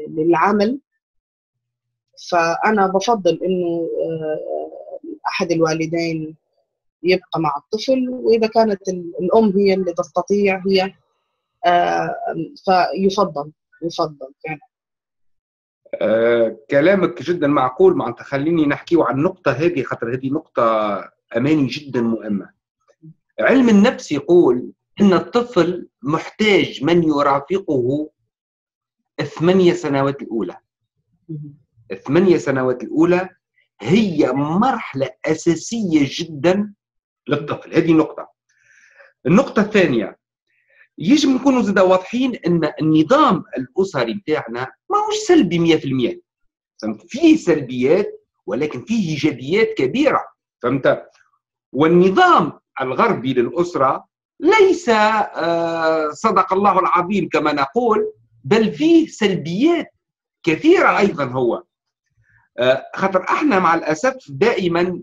للعمل فأنا بفضل إنه أحد الوالدين يبقى مع الطفل. وإذا كانت الأم هي اللي تستطيع هي فيفضل يفضل فعلا آه، كلامك جدا معقول معناتها خليني نحكيه عن النقطة هذه خاطر هذه نقطة أماني جدا مهمة. علم النفس يقول أن الطفل محتاج من يرافقه الثمانية سنوات الأولى. الثمانية سنوات الأولى هي مرحلة أساسية جدا للطفل. هذه نقطة. النقطة الثانية يجب نكونوا زاد واضحين أن النظام الأسري بتاعنا ماهوش سلبي 100% فهمت؟ فيه سلبيات ولكن فيه إيجابيات كبيرة. فهمت؟ والنظام الغربي للأسرة ليس صدق الله العظيم كما نقول بل فيه سلبيات كثيرة أيضا هو. خاطر إحنا مع الأسف دائما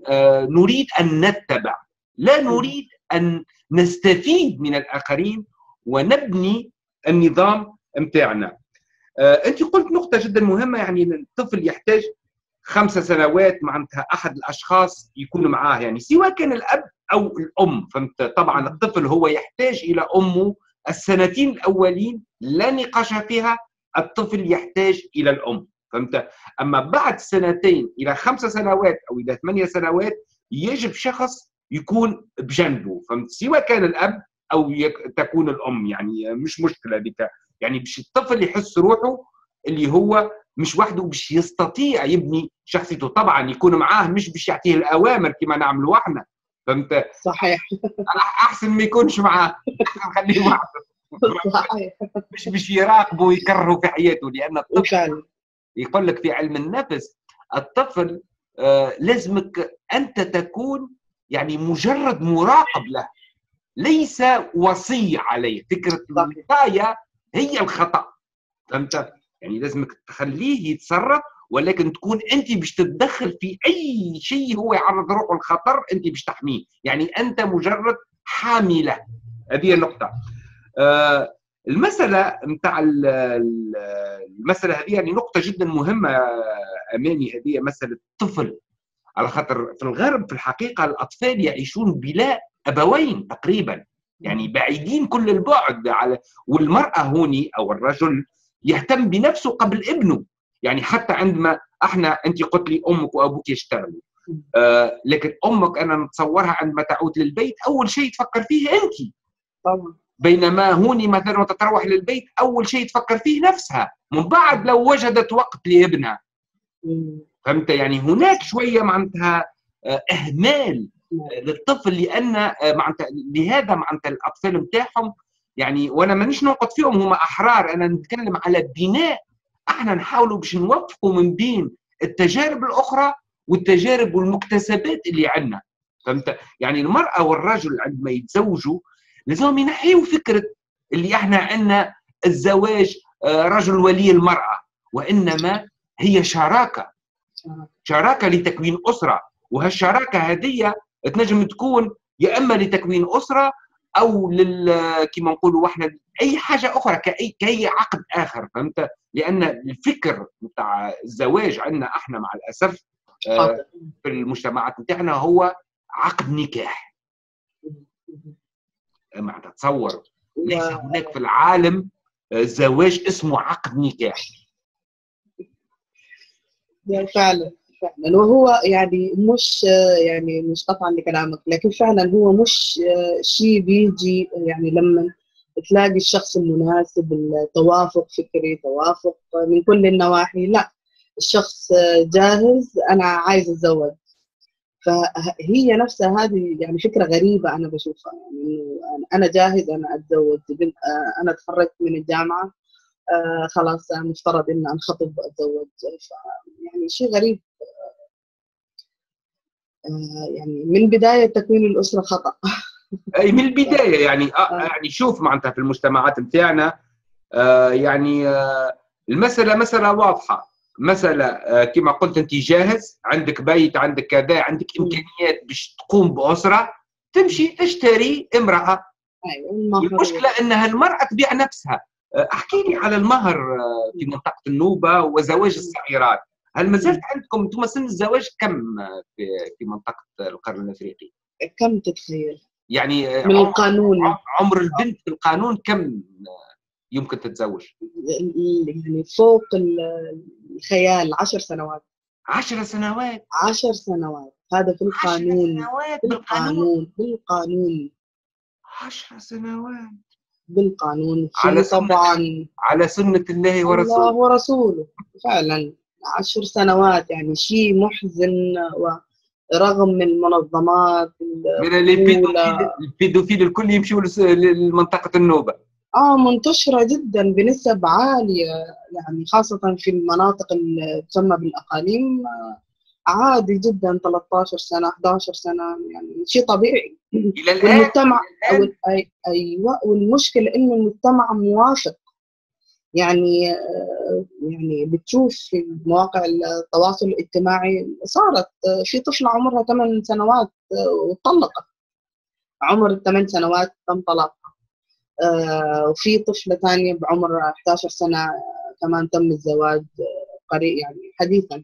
نريد أن نتبع. لا نريد أن نستفيد من الآخرين ونبني النظام متاعنا. آه، انت قلت نقطة جدا مهمة يعني الطفل يحتاج خمس سنوات معناتها أحد الأشخاص يكون معاه يعني سواء كان الأب أو الأم فهمت؟ طبعا الطفل هو يحتاج إلى أمه السنتين الأولين لا نقاش فيها الطفل يحتاج إلى الأم فهمت؟ أما بعد سنتين إلى خمس سنوات أو إلى ثمانية سنوات يجب شخص يكون بجنبه فهمت؟ سواء كان الأب أو تكون الأم يعني مش مشكلة بك. يعني باش الطفل يحس روحه اللي هو مش وحده باش يستطيع يبني شخصيته. طبعا يكون معاه مش باش يعطيه الأوامر كما نعملوا إحنا. فهمت؟ صحيح. أحسن ما يكونش معاه. خليه وحده صحيح. مش باش يراقبه ويكرهه في حياته لأن الطفل يقول لك في علم النفس الطفل آه لازمك أنت تكون يعني مجرد مراقب له. ليس وصي عليه. فكرة الوصايه هي الخطأ. فهمت؟ يعني لازمك تخليه يتصرف ولكن تكون أنت باش تتدخل في أي شيء هو يعرض روحه للخطر أنت باش تحميه. يعني أنت مجرد حاملة. هذه النقطة. آه المسألة نتاع المسألة هذه يعني نقطة جدا مهمة اماني هذه مسألة الطفل. على خاطر في الغرب في الحقيقة الأطفال يعيشون بلا أبوين تقريبا. يعني بعيدين كل البعد على والمرأة هوني أو الرجل يهتم بنفسه قبل ابنه. يعني حتى عندما أحنا أنت قلت لي أمك وأبوك يشتغلوا. آه لكن أمك أنا نتصورها عندما تعود للبيت أول شيء تفكر فيه أنت. طبعا. بينما هوني مثلا وأنت تروح للبيت أول شيء تفكر فيه نفسها. من بعد لو وجدت وقت لابنها. فهمت؟ يعني هناك شوية معناتها آه، إهمال. للطفل لأن آه، معناتها لهذا معناتها الأطفال نتاعهم يعني وأنا مانيش ننقد فيهم هم أحرار. أنا نتكلم على بناء إحنا نحاولوا باش نوفقوا من بين التجارب الأخرى والتجارب والمكتسبات اللي عندنا. فهمت؟ يعني المرأة والرجل عندما يتزوجوا لازم ينحيوا فكرة اللي إحنا عندنا الزواج آه، رجل ولي المرأة. وإنما هي شراكة. شراكة. لتكوين أسرة. وهالشراكة هذه تنجم تكون يا إما لتكوين أسرة أو لل كما نقولوا إحنا أي حاجة أخرى كاي كأي عقد آخر فهمت؟ لأن الفكر نتاع الزواج عندنا إحنا مع الأسف آه، خاطئ. في المجتمعات نتاعنا هو عقد نكاح. معناتها تصور ليس هناك في العالم آه، زواج اسمه عقد نكاح. فعلا. فعلا. وهو يعني مش يعني مش قطعا لكلامك لكن فعلا هو مش شيء بيجي يعني لما تلاقي الشخص المناسب التوافق فكري توافق من كل النواحي لا الشخص جاهز أنا عايز أتزوج. فهي نفسها هذه يعني فكرة غريبة أنا بشوفها يعني أنا جاهز أنا أتزوج أنا تخرجت من الجامعة آه خلاص مفترض ان أنخطب وأتزوج. يعني شيء غريب. يعني من بداية تكوين الأسرة خطأ. أي من البداية يعني آه آه. يعني شوف معناتها في المجتمعات نتاعنا آه يعني آه المسألة مسألة واضحة. مسألة آه كما قلت أنت جاهز عندك بيت عندك كذا عندك. إمكانيات باش تقوم بأسرة تمشي تشتري امرأة. المهر المشكلة أنها المرأة تبيع نفسها. آه، احكي لي على المهر آه، في منطقة النوبة وزواج الصغيرات. هل ما زالت عندكم أنتم سن الزواج كم في في منطقة القرن الافريقي؟ كم تتخيل يعني من القانون. عمر البنت في القانون كم يمكن تتزوج؟ يعني فوق ال- الخيال عشر سنوات. عشر سنوات؟ عشر سنوات. هذا في عشر القانون. سنوات بالقانون؟ بالقانون. عشر سنوات. بالقانون. على طبعا؟ على سنة الله الله ورسوله. ورسوله. فعلا. عشر سنوات يعني شيء محزن ورغم من المنظمات من البيدوفيل الكل يمشوا لمنطقة النوبة. آه منتشرة جدا بنسب عالية يعني خاصة في المناطق اللي تسمى بالأقاليم آه، عادي جدا 13 سنة 11 سنة يعني شيء طبيعي. إلى الآن والمجتمع الآن؟ أو- أي- أيوه والمشكلة إنه المجتمع موافق. يعني يعني بتشوف في مواقع التواصل الاجتماعي صارت في طفله عمرها 8 سنوات وطلقت. عمر الثمان سنوات تم طلاقها. آه، وفي طفلة ثانية بعمر 11 سنة كمان تم الزواج قريب يعني حديثا.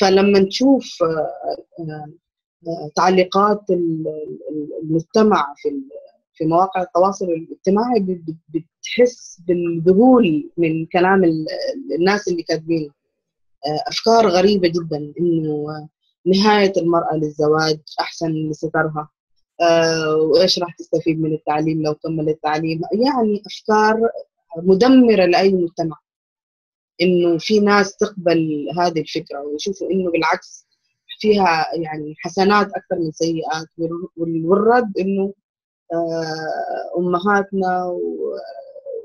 فلما تشوف آه، آه، تعليقات ال- ال- المجتمع في في مواقع التواصل الاجتماعي بتحس بالذهول من كلام ال- الناس اللي كاتبين. آه، أفكار غريبة جدا إنه نهاية المرأة للزواج أحسن لسترها آه، وإيش راح تستفيد من التعليم لو كمل التعليم يعني أفكار مدمرة لأي مجتمع. إنه في ناس تقبل هذه الفكرة ويشوفوا إنه بالعكس فيها يعني حسنات أكثر من سيئات. وال- وال- والرد إنه آه، أمهاتنا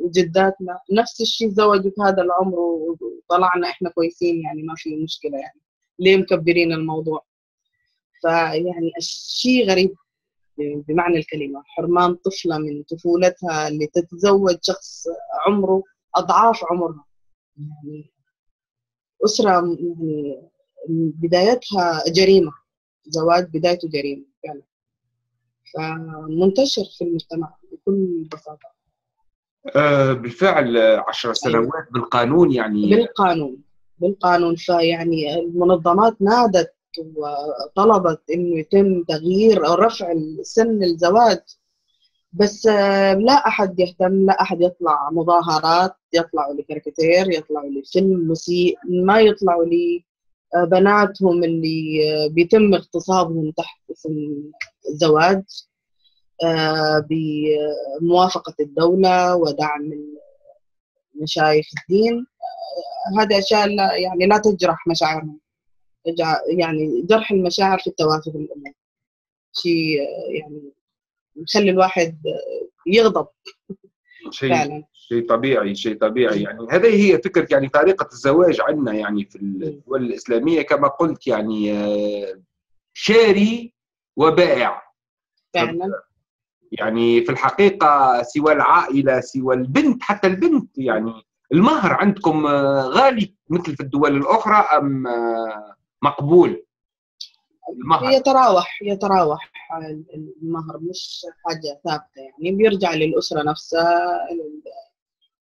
وجداتنا نفس الشيء زوجوا في هذا العمر وطلعنا إحنا كويسين يعني ما في مشكلة يعني. ليه مكبرين الموضوع؟ فيعني الشيء غريب بمعنى الكلمة. حرمان طفلة من طفولتها لتتزوج شخص عمره أضعاف عمرها. يعني أسرة يعني بدايتها جريمة. زواج بدايته جريمة فعلا. فمنتشر في المجتمع بكل بساطة. بالفعل آه، عشر سنوات بالقانون يعني. بالقانون. بالقانون. فيعني المنظمات نادت وطلبت إنه يتم تغيير أو رفع سن الزواج. بس آه، لا أحد يهتم لا أحد يطلع مظاهرات يطلعوا لكاريكاتير يطلعوا لفيلم مسيء ما يطلعوا بناتهم اللي بيتم اغتصابهم تحت اسم الزواج. بموافقة الدولة ودعم مشايخ الدين. هذه أشياء لا يعني لا تجرح مشاعرهم يعني جرح المشاعر في التوافق الأمور شيء يعني يخلي الواحد يغضب. شيء فعلا. شيء طبيعي شيء طبيعي. يعني هذه هي فكرة يعني طريقة الزواج عندنا يعني في الدول الإسلامية. كما قلت يعني شاري وبائع. فعلا. يعني في الحقيقة سوى العائلة سوى البنت حتى البنت يعني المهر عندكم غالي مثل في الدول الأخرى أم مقبول؟ المهر. يتراوح يتراوح المهر مش حاجة ثابتة يعني بيرجع للأسرة نفسها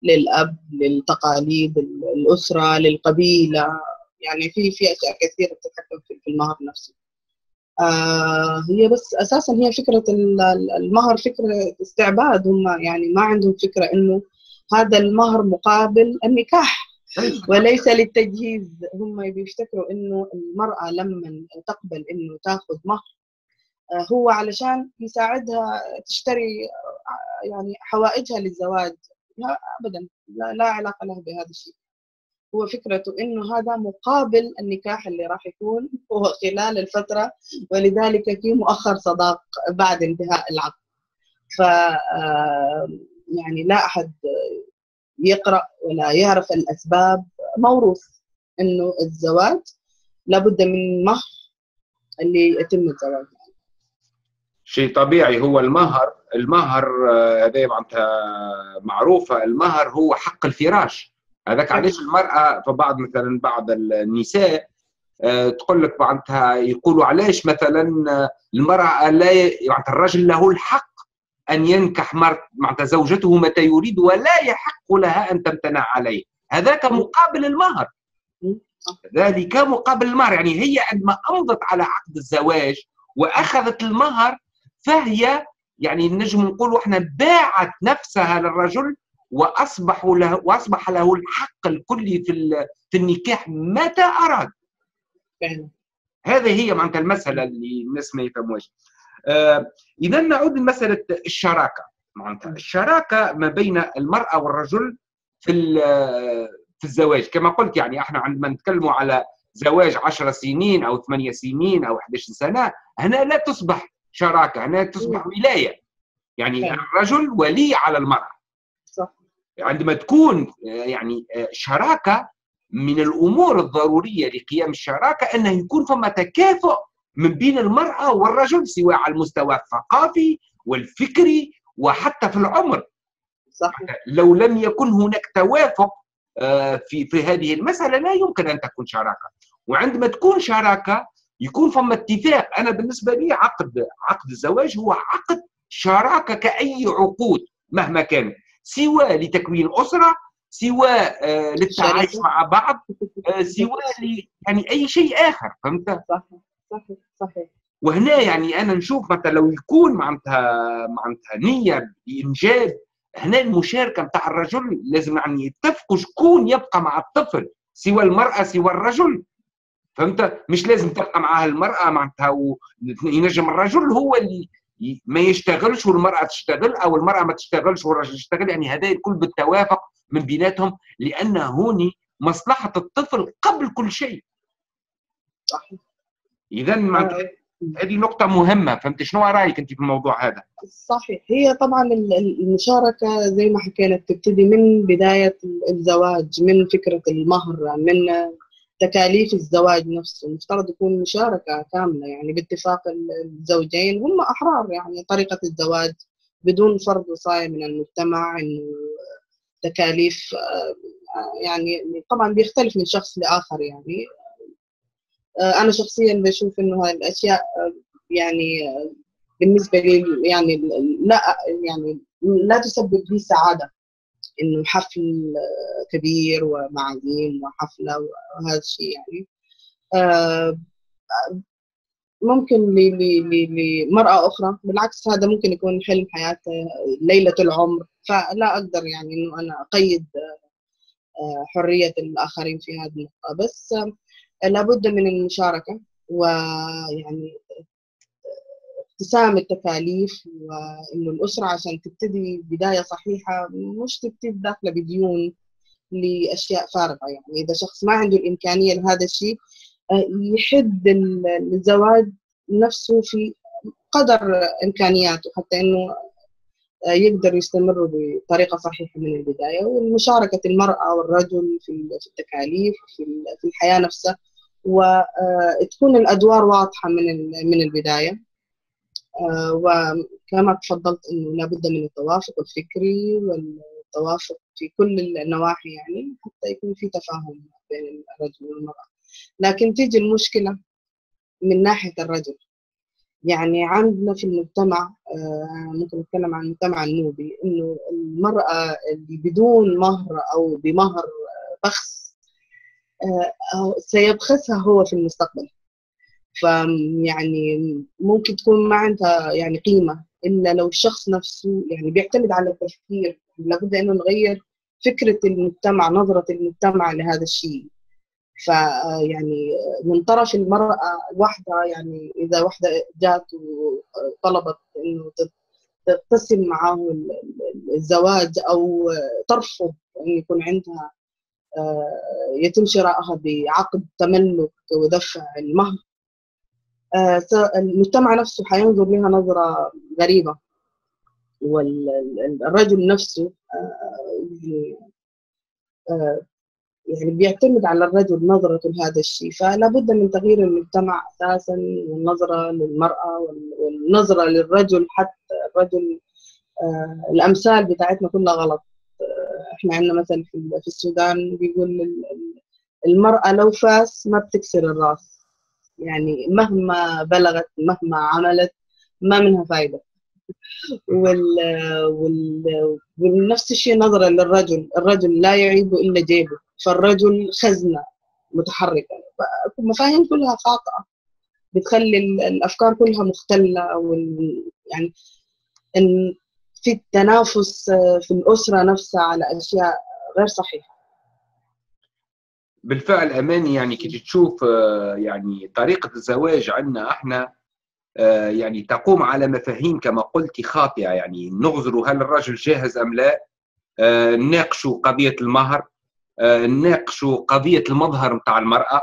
للأب للتقاليد الأسرة للقبيلة يعني في في أشياء كثيرة تتحكم في المهر نفسه. آه هي بس أساسا هي فكرة المهر فكرة استعباد هم يعني ما عندهم فكرة إنه هذا المهر مقابل النكاح. وليس للتجهيز. هم بيفتكروا إنه المرأة لما تقبل إنه تاخذ مهر هو علشان يساعدها تشتري يعني حوائجها للزواج. لا ابدا. لا, لا علاقة له بهذا الشيء. هو فكرته إنه هذا مقابل النكاح اللي راح يكون هو خلال الفترة ولذلك في مؤخر صداق بعد انتهاء العقد. ف يعني لا أحد يقرأ ولا يعرف الأسباب. موروث إنه الزواج لابد من مهر اللي يتم الزواج. شيء طبيعي. هو المهر المهر هذه معناتها معروفة. المهر هو حق الفراش. هذاك علاش المرأة فبعض مثلا بعض النساء تقول لك معناتها يقولوا علاش مثلا المرأة لا معناتها الرجل له الحق أن ينكح معناتها زوجته متى يريد ولا يحق لها أن تمتنع عليه. هذاك مقابل المهر. ذلك مقابل المهر. يعني هي عندما أمضت على عقد الزواج وأخذت المهر فهي يعني نجم نقول إحنا باعت نفسها للرجل وأصبح له وأصبح له الحق الكلي في في النكاح متى أراد. هذه هي معناتها المسألة اللي الناس ما يفهموهاش. آه إذا نعود لمسألة الشراكة. معناتها الشراكة ما بين المرأة والرجل في في الزواج. كما قلت يعني إحنا عندما نتكلموا على زواج 10 سنين أو 8 سنين أو 11 سنة هنا لا تصبح شراكة هنا تصبح ولاية. يعني الرجل ولي على المرأة. عندما تكون يعني شراكة من الأمور الضرورية لقيام الشراكة أنه يكون فما تكافؤ من بين المرأة والرجل سواء على المستوى الثقافي والفكري وحتى في العمر. صح. لو لم يكن هناك توافق في في هذه المسألة لا يمكن أن تكون شراكة. وعندما تكون شراكة يكون فما اتفاق. أنا بالنسبة لي عقد عقد الزواج هو عقد شراكة كأي عقود مهما كانت سواء لتكوين أسرة سواء للتعايش مع بعض سواء يعني أي شيء آخر فهمت؟ صح. صحيح صحيح وهنا يعني أنا نشوف مثلا لو يكون معناتها معناتها نية بانجاب هنا المشاركة نتاع الرجل لازم يعني يتفقوا شكون يبقى مع الطفل سوى المرأة سوى الرجل فهمت مش لازم تبقى معها المرأة معناتها ينجم الرجل هو اللي ما يشتغلش والمرأة تشتغل أو المرأة ما تشتغلش والرجل يشتغل يعني هذا الكل بالتوافق من بيناتهم لأن هوني مصلحة الطفل قبل كل شيء. صحيح. اذا هذه نقطة مهمة فهمت؟ شنو رأيك أنت في الموضوع هذا؟ صحيح. هي طبعا المشاركة زي ما حكينا بتبتدي من بداية الزواج من فكرة المهر من تكاليف الزواج نفسه المفترض يكون مشاركة كاملة يعني باتفاق الزوجين هم أحرار يعني طريقة الزواج بدون فرض وصاية من المجتمع إنه تكاليف يعني طبعا بيختلف من شخص لآخر يعني. أنا شخصيا بشوف إنه هاي الاشياء يعني بالنسبة لي يعني لا يعني لا تسبب لي سعادة. إنه حفل كبير ومعازيم وحفلة وهذا الشيء يعني. ممكن لمرأة أخرى بالعكس هذا ممكن يكون حلم حياتها ليلة العمر. فلا أقدر يعني إنه أنا أقيد حرية الآخرين في هذه النقطة. بس لابد من المشاركة ويعني اقتسام التكاليف وإنه الأسرة عشان تبتدي بداية صحيحة مش تبتدي داخلة بديون لأشياء فارغة. يعني إذا شخص ما عنده الإمكانية لهذا الشيء آه، يحد الزواج نفسه في قدر إمكانياته حتى إنه آه، يقدروا يستمروا بطريقة صحيحة من البداية. ومشاركة المرأة والرجل في التكاليف في الحياة نفسها. وتكون الأدوار واضحة من من البداية. آه، وكما تفضلت إنه لابد من التوافق الفكري والتوافق في كل النواحي يعني حتى يكون في تفاهم بين الرجل والمرأة. لكن تيجي المشكلة من ناحية الرجل. يعني عندنا في المجتمع آه، ممكن نتكلم عن المجتمع النوبي إنه المرأة اللي بدون مهر أو بمهر بخس آه، سيبخسها هو في المستقبل. فيعني ممكن تكون ما عندها يعني قيمة. إلا لو الشخص نفسه يعني بيعتمد على التفكير لابد إنه نغير فكرة المجتمع نظرة المجتمع لهذا الشيء. فيعني من طرف المرأة الواحدة يعني إذا واحدة جات وطلبت إنه تقتسم معه الزواج أو ترفض أن يكون عندها آه، يتم شرائها بعقد تملك ودفع المهر. المجتمع نفسه حينظر لها نظرة غريبة. والرجل نفسه آه، يعني آه، يعني بيعتمد على الرجل نظرته لهذا الشيء. فلا بد من تغيير المجتمع أساسا والنظرة للمرأة والنظرة للرجل حتى الرجل الأمثال بتاعتنا كلها غلط. إحنا عندنا مثل في السودان بيقول المرأة لو فاس ما بتكسر الرأس. يعني مهما بلغت مهما عملت ما منها فايدة. وال... وال... ونفس الشيء نظرا للرجل. الرجل لا يعيب إلا جيبه. فالرجل خزنة متحركة. مفاهيم كلها خاطئة. بتخلي الأفكار كلها مختلة. وال... يعني في التنافس في الأسرة نفسها على أشياء غير صحيحة. بالفعل أماني يعني كي تشوف آه، يعني طريقة الزواج عندنا إحنا آه، يعني تقوم على مفاهيم كما قلت خاطئة. يعني نغزروا هل الرجل جاهز أم لا؟ آه، نناقشوا قضية المهر نناقشوا قضية المظهر نتاع المرأة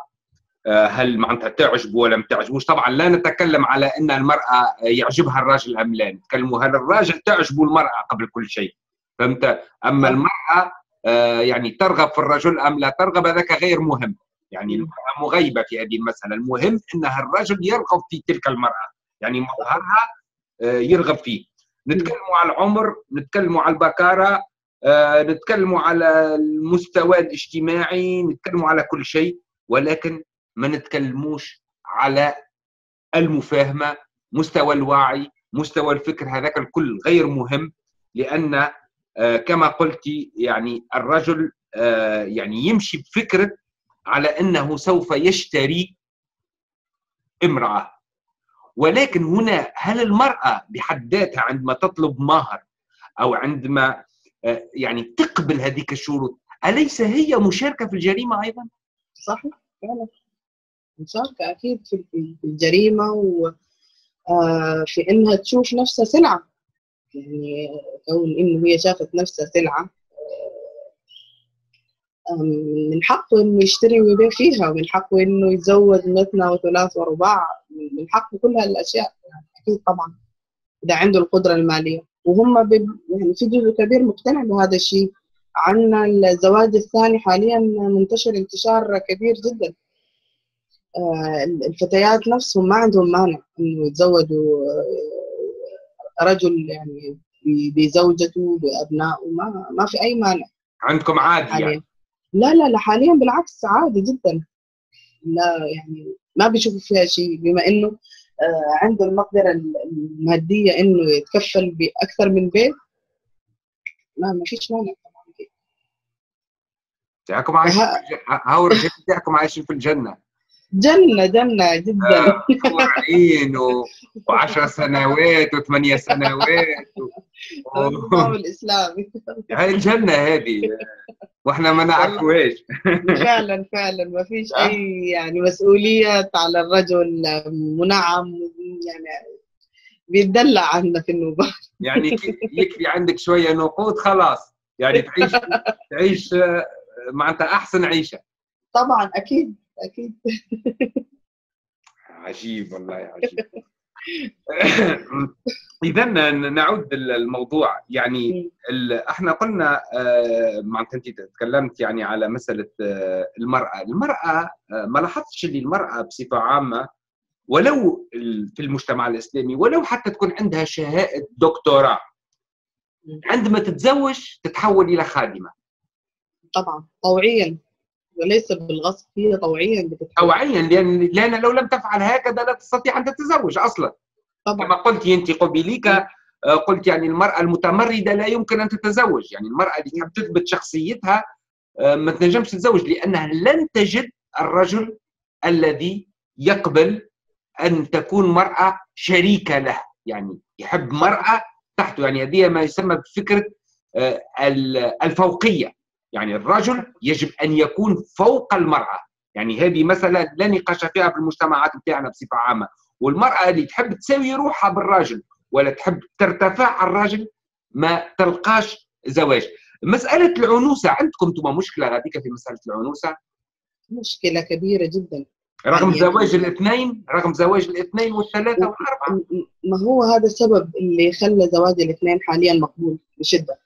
هل معناتها تعجب ولا ما تعجبوش. طبعا لا نتكلم على أن المرأة يعجبها الرجل أم لا. نتكلموا هل الراجل تعجبه المرأة قبل كل شيء. فهمت؟ أما المرأة آه، يعني ترغب في الرجل أم لا ترغب؟ هذاك غير مهم. يعني المرأة مغيبة في هذه المساله المهم أنها الرجل يرغب في تلك المرأة. يعني مظهرها آه، يرغب فيه. نتكلموا على العمر نتكلموا على البكارة آه، نتكلموا على المستوى الاجتماعي نتكلموا على كل شيء. ولكن ما نتكلموش على المفاهمة مستوى الوعي مستوى الفكر. هذاك الكل غير مهم لأن آه، كما قلت يعني الرجل آه، يعني يمشي بفكرة على أنه سوف يشتري امرأة. ولكن هنا هل المرأة بحد ذاتها عندما تطلب مهر أو عندما آه، يعني تقبل هذيك الشروط أليس هي مشاركة في الجريمة أيضا؟ صحيح فعلا. مشاركة أكيد في الجريمة وفي إنها تشوف نفسها سلعة. يعني كون إنه هي شافت نفسها سلعة من حقه إنه يشتري ويبيع فيها ومن حقه إنه يتزوج مثنى وثلاث ورباع من حقه كل هالأشياء يعني أكيد طبعا إذا عنده القدرة المالية. وهم يعني في جزء كبير مقتنع بهذا الشيء عندنا الزواج الثاني حاليا منتشر انتشار كبير جدا. آه، الفتيات نفسهم ما عندهم مانع إنه يتزوجوا رجل يعني بزوجته بأبنائه ما ما في أي مانع. عندكم عادي حاليا. يعني لا لا لا حاليا بالعكس عادي جدا. لا يعني ما بيشوفوا فيها شيء بما إنه آه عنده المقدرة المادية إنه يتكفل بأكثر من بيت ما ما فيش مانع طبعا. تاعكم عايشين هاو تاعكم عايشين في الجنة. جنة جنة جدا. عين و... وعشر سنوات وثمانية سنوات و... الإسلامي. هاي الجنة هذه. وإحنا ما نعرفوهاش. فعلا فعلا. ما فيش أي يعني مسؤوليات على الرجل منعم يعني بيتدلع عندنا في النوبة. يعني يكفي عندك شوية نقود خلاص. يعني تعيش تعيش معناتها أحسن عيشة. طبعا أكيد. أكيد. عجيب والله عجيب. اذا نعود للموضوع. يعني إحنا قلنا معناتها أنت تكلمت يعني على مسألة المرأة، المرأة ما لاحظتش اللي المرأة بصفة عامة ولو في المجتمع الإسلامي ولو حتى تكون عندها شهادة دكتوراه عندما تتزوج تتحول إلى خادمة. طبعا طوعيا وليس بالغصب هي طوعيا بتتحول. طوعيا لأن لأن لو لم تفعل هكذا لا تستطيع أن تتزوج أصلا. طبعا. كما قلت انت قبيليك قلت يعني المرأة المتمردة لا يمكن أن تتزوج. يعني المرأة اللي تحب تثبت شخصيتها ما تنجمش تتزوج لأنها لن تجد الرجل الذي يقبل أن تكون مرأة شريكه له. يعني يحب مرأة تحته. يعني هذه ما يسمى بفكرة الفوقية. يعني الرجل يجب أن يكون فوق المرأة. يعني هذه مساله لا نقاش فيها في المجتمعات بتاعنا بصفة عامة. والمرأة اللي تحب تساوي روحها بالراجل ولا تحب ترتفع على الراجل ما تلقاش زواج. مسألة العنوسة عندكم أنتم مشكلة هذيك في مسألة العنوسة؟ مشكلة كبيرة جدا. رغم يعني زواج الاثنين رغم زواج الاثنين والثلاثة والأربعة. ما هو هذا السبب اللي خلى زواج الاثنين حاليا مقبول بشدة؟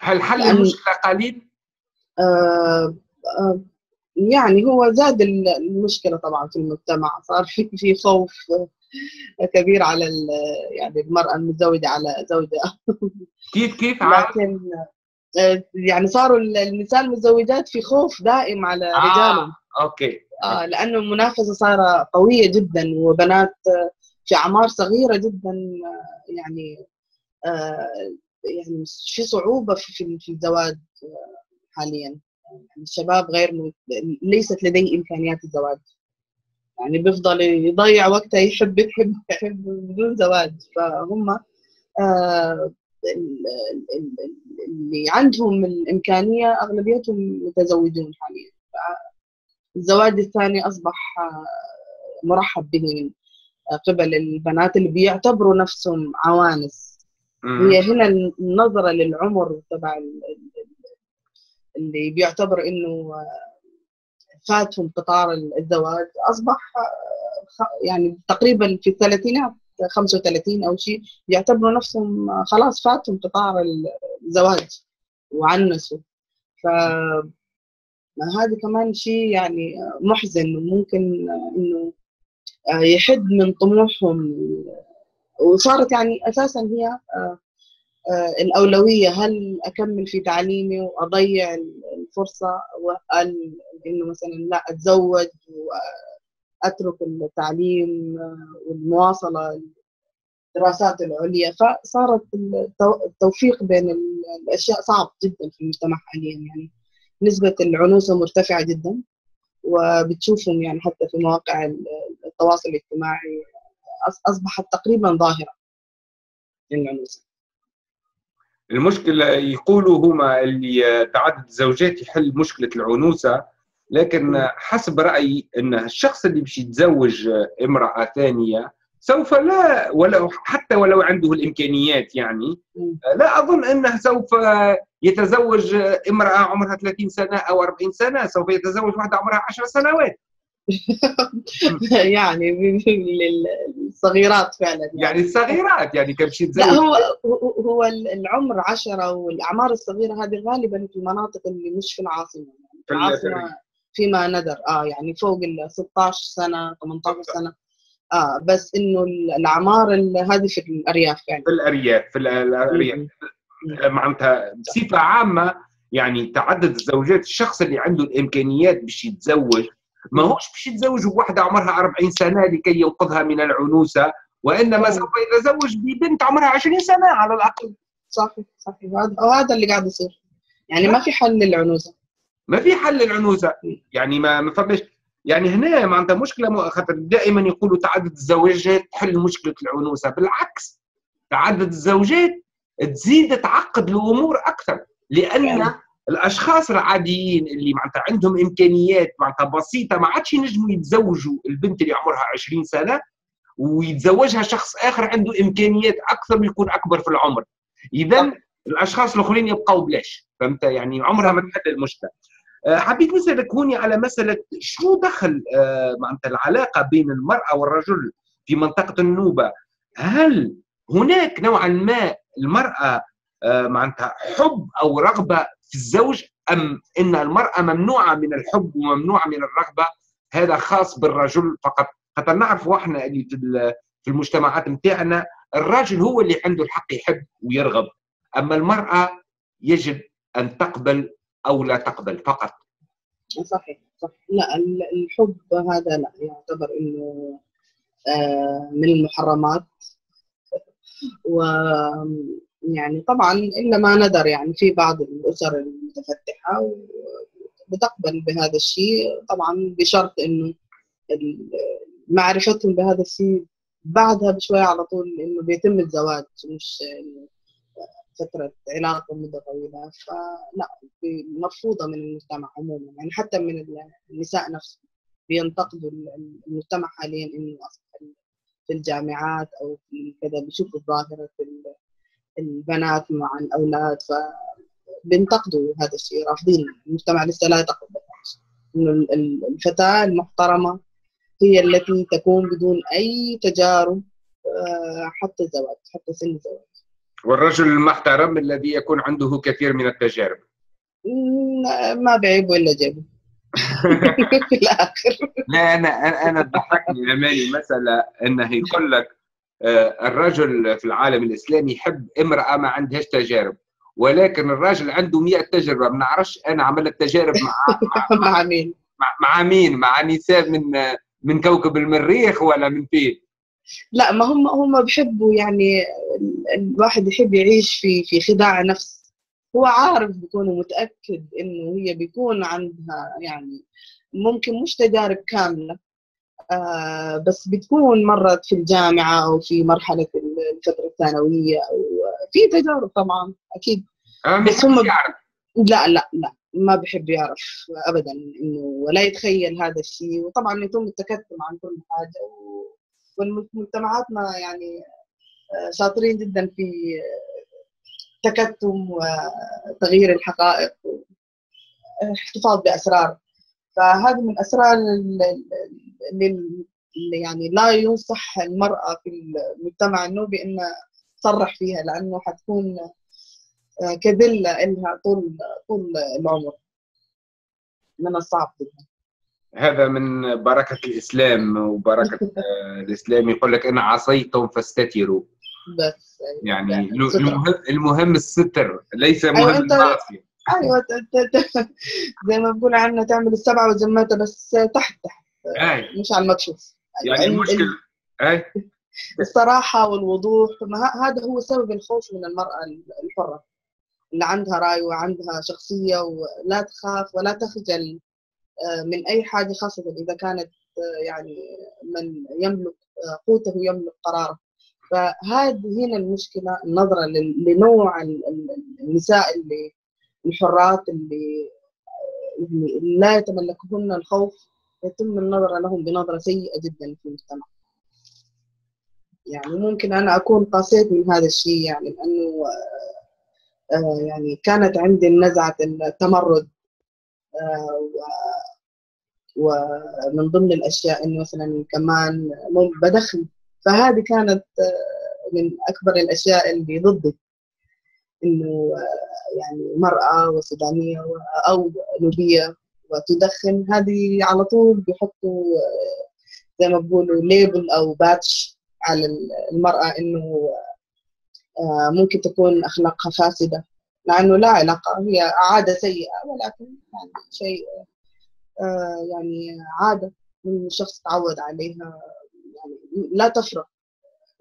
هل حل المشكلة قليل؟ آه آه يعني هو زاد المشكلة طبعا في المجتمع. صار في في خوف كبير على يعني المرأة المتزوجة على زوجها. كيف كيف لكن يعني صاروا النساء المتزوجات في خوف دائم على آه رجالهم. أوكي. آه لأنه المنافسة صار قوية جدا وبنات في أعمار صغيرة جدا يعني آه يعني في صعوبة في في الزواج. حاليا. يعني الشباب غير م... ليست لديه إمكانيات الزواج. يعني بيفضل يضيع وقته يحب يحب يحب بدون زواج. فهم آه اللي عندهم الإمكانية أغلبيتهم متزوجون حاليا. الزواج الثاني أصبح مرحب به من قبل البنات اللي بيعتبروا نفسهم عوانس. هي هنا النظرة للعمر تبع اللي بيعتبر إنه فاتهم قطار الزواج أصبح يعني تقريبا في الثلاثينات 35 أو شيء يعتبروا نفسهم خلاص فاتهم قطار الزواج وعنسوا. ف هذا كمان شيء يعني محزن وممكن إنه يحد من طموحهم وصارت يعني أساسا هي الأولوية هل أكمل في تعليمي وأضيع الفرصة وهل إنه مثلا لا أتزوج وأترك التعليم والمواصلة الدراسات العليا؟ فصارت التوفيق بين الأشياء صعب جدا في المجتمع حاليا يعني نسبة العنوسة مرتفعة جدا وبتشوفهم يعني حتى في مواقع التواصل الاجتماعي أصبحت تقريبا ظاهرة العنوسة. المشكلة يقولوا هما اللي تعدد الزوجات يحل مشكلة العنوسة لكن حسب رأيي أن الشخص اللي باش يتزوج امرأة ثانية سوف لا ولو حتى ولو عنده الإمكانيات يعني لا أظن أنه سوف يتزوج امرأة عمرها 30 سنة أو 40 سنة سوف يتزوج واحدة عمرها 10 سنوات. يعني الصغيرات فعلا يعني, يعني الصغيرات يعني كم شيء لا هو هو العمر عشرة والأعمار الصغيرة هذه غالبا في المناطق اللي مش في العاصمة. يعني في العاصمة فيما ندر آه يعني فوق ال 16 سنة 18 سنة. آه بس إنه الأعمار هذه في الأرياف يعني. في الأرياف في الأرياف. معناتها بصفة عامة يعني تعدد الزوجات الشخص اللي عنده الإمكانيات باش يتزوج ما هوش باش يتزوج بوحدة عمرها 40 سنة لكي ينقذها من العنوسة وإنما سوف يتزوج ببنت عمرها 20 سنة على الأقل. صحيح صحيح. وهذا اللي قاعد يصير. يعني ما في حل للعنوسة. ما في حل للعنوسة. يعني ما ما فماش يعني هنا معناتها مشكلة خاطر دائما يقولوا تعدد الزوجات تحل مشكلة العنوسة. بالعكس تعدد الزوجات تزيد تعقد الأمور أكثر لأن يعني. الأشخاص العاديين اللي معناتها عندهم إمكانيات معناتها بسيطة ما عادش ينجموا يتزوجوا البنت اللي عمرها 20 سنة ويتزوجها شخص آخر عنده إمكانيات أكثر ويكون أكبر في العمر. اذا الأشخاص الآخرين يبقوا بلاش. فهمت؟ يعني عمرها ما تحل المشكلة. آه، حبيت نسالك هوني على مسألة شنو دخل آه، معناتها العلاقة بين المرأة والرجل في منطقة النوبة؟ هل هناك نوعا ما المرأة آه، معناتها حب أو رغبة في الزوج أم إن المرأة ممنوعة من الحب وممنوعة من الرغبة هذا خاص بالرجل فقط. خاطر نعرفوا إحنا اللي في المجتمعات نتاعنا الراجل هو اللي عنده الحق يحب ويرغب. أما المرأة يجب أن تقبل أو لا تقبل فقط. صحيح صح لا الحب هذا لا يعتبر إنه آه، من المحرمات. و يعني طبعا إلا ما ندر يعني في بعض الأسر المتفتحة بتقبل بهذا الشيء. طبعا بشرط إنه معرفتهم بهذا الشيء بعدها بشويه على طول إنه بيتم الزواج مش فترة علاقة مدة طويلة. فلا مرفوضة من المجتمع عموما يعني حتى من النساء نفسهم بينتقدوا المجتمع حاليا أصبح في الجامعات أو في كذا بيشوفوا ظاهرة البنات مع الأولاد فبينتقدوا هذا الشيء رافضين المجتمع لسه لا يتقبل إنه الفتاة المحترمة هي التي تكون بدون أي تجارب آه، حتى الزواج حتى سن الزواج. والرجل المحترم الذي يكون عنده كثير من التجارب. ما بعيب ولا جيبه في الآخر. لا أنا أنا ضحكني أماني مسألة إنه يقول لك الرجل في العالم الإسلامي يحب امرأة ما عندهاش تجارب. ولكن الراجل عنده 100 تجربة. ما نعرفش أنا عملت تجارب مع مع مين؟ مع مين؟ مع نساء من من كوكب المريخ ولا من فين؟ لا ما هم هم بحبوا يعني الواحد يحب يعيش في في خداع نفس. هو عارف بيكون متأكد إنه هي بيكون عندها يعني ممكن مش تجارب كاملة. آه بس بتكون مرت في الجامعة أو في مرحلة الفترة الثانوية أو في تجارب طبعا أكيد. آه بس هم يعرف. لا لا لا ما بحب يعرف ابدا إنه ولا يتخيل هذا الشيء. وطبعا يتم التكتم عن كل حاجة والمجتمعاتنا يعني آه، شاطرين جدا في تكتم وتغيير الحقائق والاحتفاظ بأسرار. فهذه من الاسرار اللي يعني لا ينصح المرأة في المجتمع النوبي ان تصرح فيها لأنه حتكون آه، كذلة لها طول طول العمر. من الصعب جدا. هذا من بركة الإسلام وبركة الإسلام يقول لك إن عصيتم فاستتروا. بس يعني المهم, المهم الستر ليس مهم أيوة المعصية. أيوه زي ما بقول عنا تعمل السبعة والزماتة بس تحت تحت. أي. مش على المكشوف. يعني المشكلة أي. الصراحة والوضوح هذا هو سبب الخوف من المرأة الحرة. اللي عندها رأي وعندها شخصية ولا تخاف ولا تخجل آه، من أي حاجة خاصة إذا كانت آه، يعني من يملك آه، قوته يملك قراره. فهذه هنا المشكلة النظرة لنوع النساء اللي الحرات اللي يعني لا يتملكهن الخوف يتم النظر لهم بنظرة سيئة جدا في المجتمع. يعني ممكن أنا أكون قاسيت من هذا الشيء يعني لأنه يعني كانت عندي نزعه التمرد ومن ضمن الأشياء إنه مثلا كمان بدخن. فهذه كانت آه، من أكبر الأشياء اللي ضدي. إنه آه، يعني مرأة وسودانية أو نوبيه وتدخن هذه على طول بيحطوا آه، زي ما بيقولوا ليبل أو باتش على المرأة إنه ممكن تكون أخلاقها فاسدة. لأنه لا علاقة هي عادة سيئة ولكن يعني شيء آه، يعني عادة من الشخص تعود عليها. يعني لا تفرق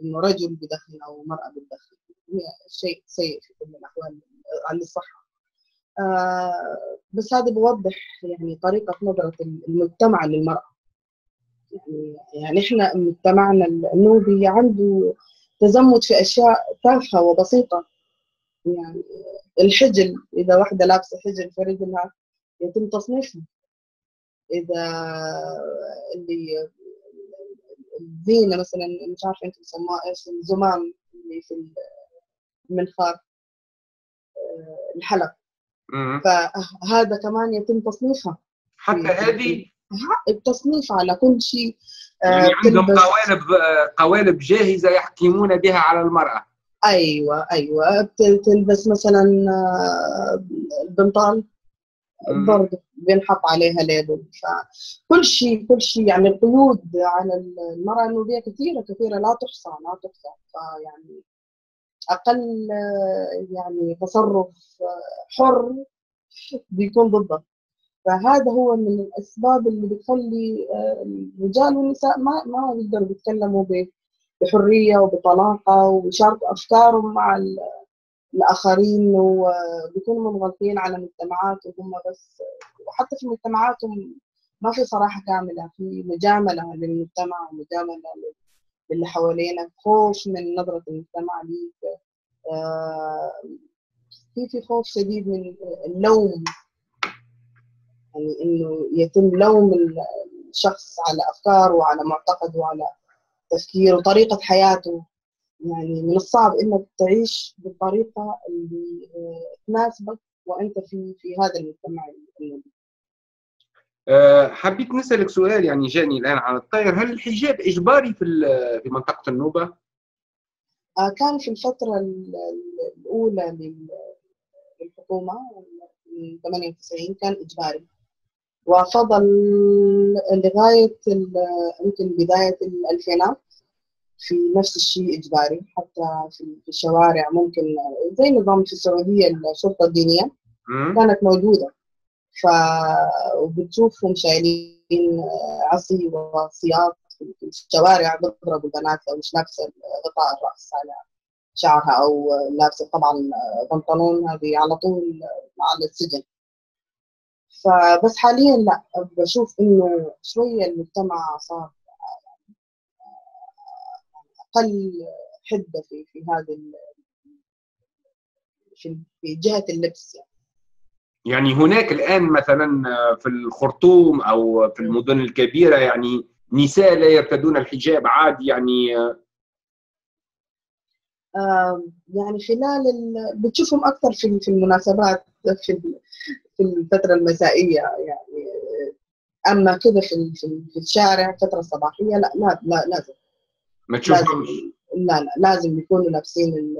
إنه رجل بدخن أو مرأة بدخن. هي شيء سيء في كل الأحوال عن الصحة. آه بس هذا بيوضح يعني طريقة نظرة المجتمع للمرأة. يعني يعني إحنا مجتمعنا النوبي عنده تزمت في أشياء تافهة وبسيطة. يعني الحجل إذا واحدة لابسة حجل في رجلها يتم تصنيفها. إذا اللي الزينة مثلا مش عارفة أنتم بتسموها إيش الزمام اللي في المنخار آه، الحلق. فهذا كمان يتم تصنيفها حتى هذه؟ التصنيف على كل شيء آه، يعني عندهم قوالب قوالب جاهزة يحكمون بها على المرأة. أيوه أيوه. تلبس مثلا آه، البنطال. برضه بينحط عليها ليبل فكل شيء كل شيء يعني القيود على المرأة النوبية كثيرة كثيرة لا تحصى لا تحصى. فيعني آه، يعني تصرف حر بيكون ضده. فهذا هو من الأسباب اللي بتخلي الرجال والنساء ما ما يقدروا يتكلموا ب- بحرية وبطلاقة ويشاركوا أفكارهم مع ال- الآخرين وبيكونوا منغلقين على مجتمعاتهم بس وحتى في مجتمعاتهم ما في صراحة كاملة في مجاملة للمجتمع ومجاملة لل- للي حوالينك خوف من نظرة المجتمع ليك آه، في في خوف شديد من اللوم. يعني إنه يتم لوم الشخص على أفكاره وعلى معتقده وعلى تفكيره وطريقة حياته. يعني من الصعب إنك تعيش بالطريقة اللي آه، تناسبك وأنت في في هذا المجتمع حبيت نسألك سؤال يعني جاني الآن على الطاير هل الحجاب إجباري في ال- في منطقة النوبة؟ آه، كان في الفترة ال- ال- الأولى لل- للحكومة من 98 كان إجباري وفضل لغاية ال- يمكن بداية الألفينات في نفس الشيء إجباري حتى في الشوارع ممكن زي نظام في السعودية الشرطة الدينية مم؟ كانت موجودة ف وبتشوفهم شايلين عصي وسياط في الشوارع بيضربوا البنات لو مش لابسة غطاء الرأس على شعرها أو لابسة طبعا بنطلون هذه على طول على السجن فبس حاليا لا بشوف إنه شوية المجتمع صار أقل حدة في في هذه ال- في جهة اللبس يعني. يعني هناك الآن مثلا في الخرطوم أو في المدن الكبيرة يعني نساء لا يرتدون الحجاب عادي يعني يعني خلال ال... بتشوفهم أكثر في في المناسبات في في الفترة المسائية يعني أما كده في في ال- في الشارع الفترة الصباحية لا لا لا لازم. ما تشوفهمش. لا لا لازم يكونوا لابسين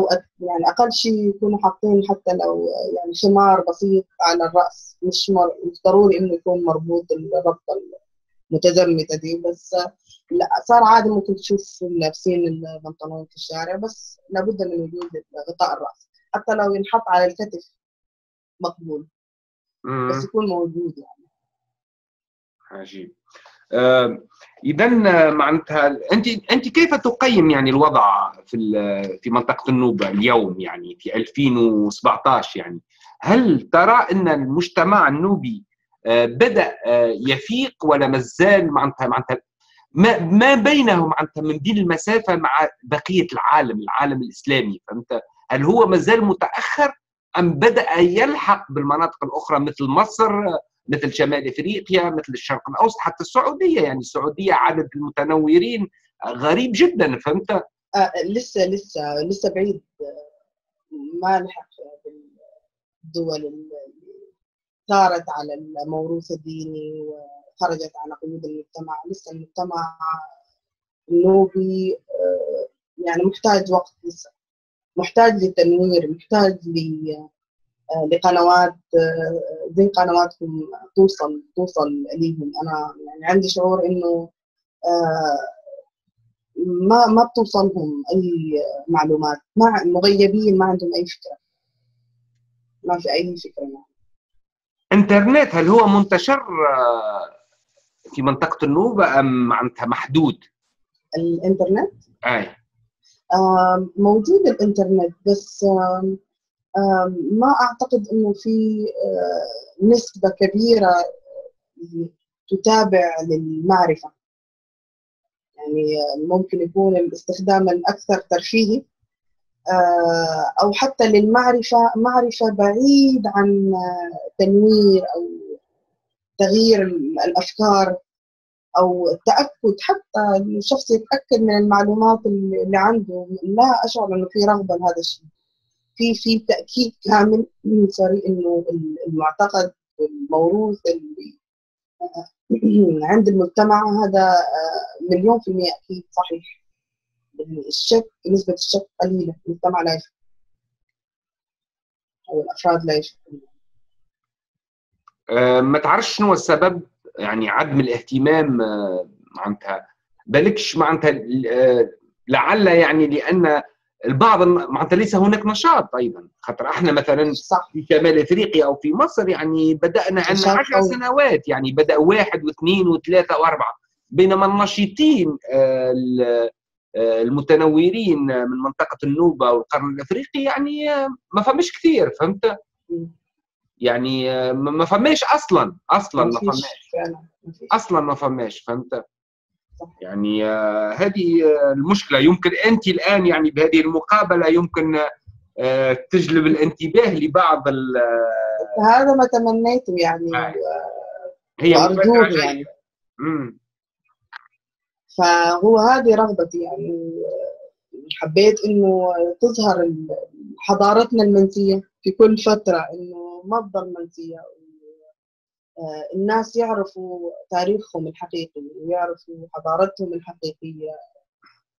أك- يعني أقل شيء يكونوا حاطين حتى لو يعني خمار بسيط على الرأس مش مر... مش ضروري إنه يكون مربوط الربطة المتزمتة دي بس لا صار عادي ممكن تشوف لابسين البنطلون في الشارع بس لابد من وجود غطاء الرأس حتى لو ينحط على الكتف مقبول. بس يكون موجود يعني عجيب اذا معناتها أنت أنت كيف تقيم يعني الوضع في في منطقة النوبه اليوم يعني في 2017 يعني؟ هل ترى أن المجتمع النوبي آه، بدأ آه، يفيق ولا مازال معناتها معناتها ما ما بينه معناتها من دي المسافة مع بقية العالم العالم الإسلامي؟ فهمت؟ هل هو مازال متأخر أم بدأ يلحق بالمناطق الأخرى مثل مصر مثل شمال إفريقيا مثل الشرق الأوسط حتى السعودية يعني السعودية عدد المتنورين غريب جدا فهمت؟ آه لسه لسه لسه بعيد. آه، ما لحق بالدول اللي ثارت على الموروث الديني وخرجت على قيود المجتمع. لسه المجتمع النوبي آه، يعني محتاج وقت لسه. محتاج للتنوير محتاج ل- آه، لقنوات آه، زي قنواتكم توصل توصل ليهم أنا يعني عندي شعور إنه آه، ما ما بتوصلهم أي معلومات. ما مغيبين ما عندهم أي فكرة. ما في أي فكرة يعني. إنترنت هل هو منتشر آه، في منطقة النوبه أم معناتها محدود؟ الإنترنت؟ أي. آه، موجود الإنترنت بس آم، ما أعتقد إنه في آه، نسبة كبيرة تتابع للمعرفة. يعني آه، ممكن يكون الاستخدام الأكثر ترفيهي أو حتى للمعرفة معرفة بعيد عن تنوير أو تغيير الأفكار أو التأكد حتى الشخص يتأكد من المعلومات اللي عنده. لا أشعر إنه في رغبة لهذا الشيء. في في تأكيد كامل سوري إنه المعتقد الموروث اللي عند المجتمع هذا مليون في المية أكيد صحيح. الشك نسبة الشك قليلة المجتمع لا يشك. أو الأفراد لا يشكون ما تعرفش شنو السبب يعني عدم الاهتمام معناتها؟ بالكش معناتها لعل يعني لأن البعض معناتها ليس هناك نشاط أيضا. خاطر إحنا مثلا صح. في شمال إفريقيا أو في مصر يعني بدأنا عندنا نشاط عشر قوي. سنوات يعني بدأ واحد واثنين وثلاثة وأربعة. بينما النشيطين آه، آه، المتنورين من منطقة النوبة والقرن الإفريقي يعني آه، ما فماش كثير فهمت؟ يعني ما ما فماش أصلا أصلا ما ما فماش. أصلا ما فماش فهمت. يعني آه، هذه آه، المشكلة يمكن أنت الآن يعني بهذه المقابلة يمكن آه، تجلب الانتباه لبعض ال- هذا ما تمنيته يعني. هي مبادرة يعني. مم. فهو هذه رغبتي يعني حبيت إنه تظهر حضارتنا المنسيه في كل فترة إنه ما تضل منسيه الناس يعرفوا تاريخهم الحقيقي ويعرفوا حضارتهم الحقيقية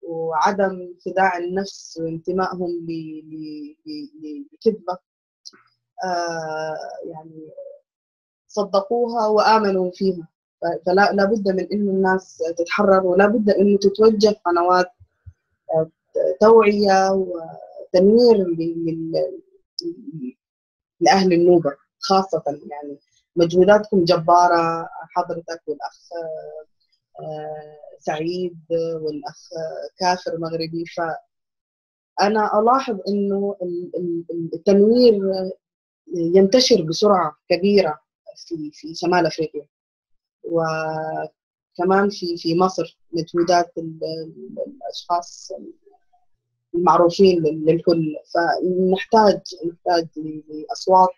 وعدم خداع النفس وانتمائهم ل- ل- ل- لكذبة. آه، يعني صدقوها وآمنوا فيها. فلا لابد من إنه الناس تتحرر ولا بد إنه تتوجه قنوات آه، توعية وتنوير لأهل النوبة خاصة يعني. مجهوداتكم جبارة حضرتك والأخ آه، سعيد والأخ كافر مغربي. فأنا ألاحظ إنه ال- ال- التنوير ينتشر بسرعة كبيرة في في شمال أفريقيا وكمان في في مصر مجهودات ال- ال- الأشخاص المعروفين لل- للكل. فنحتاج نحتاج لأصوات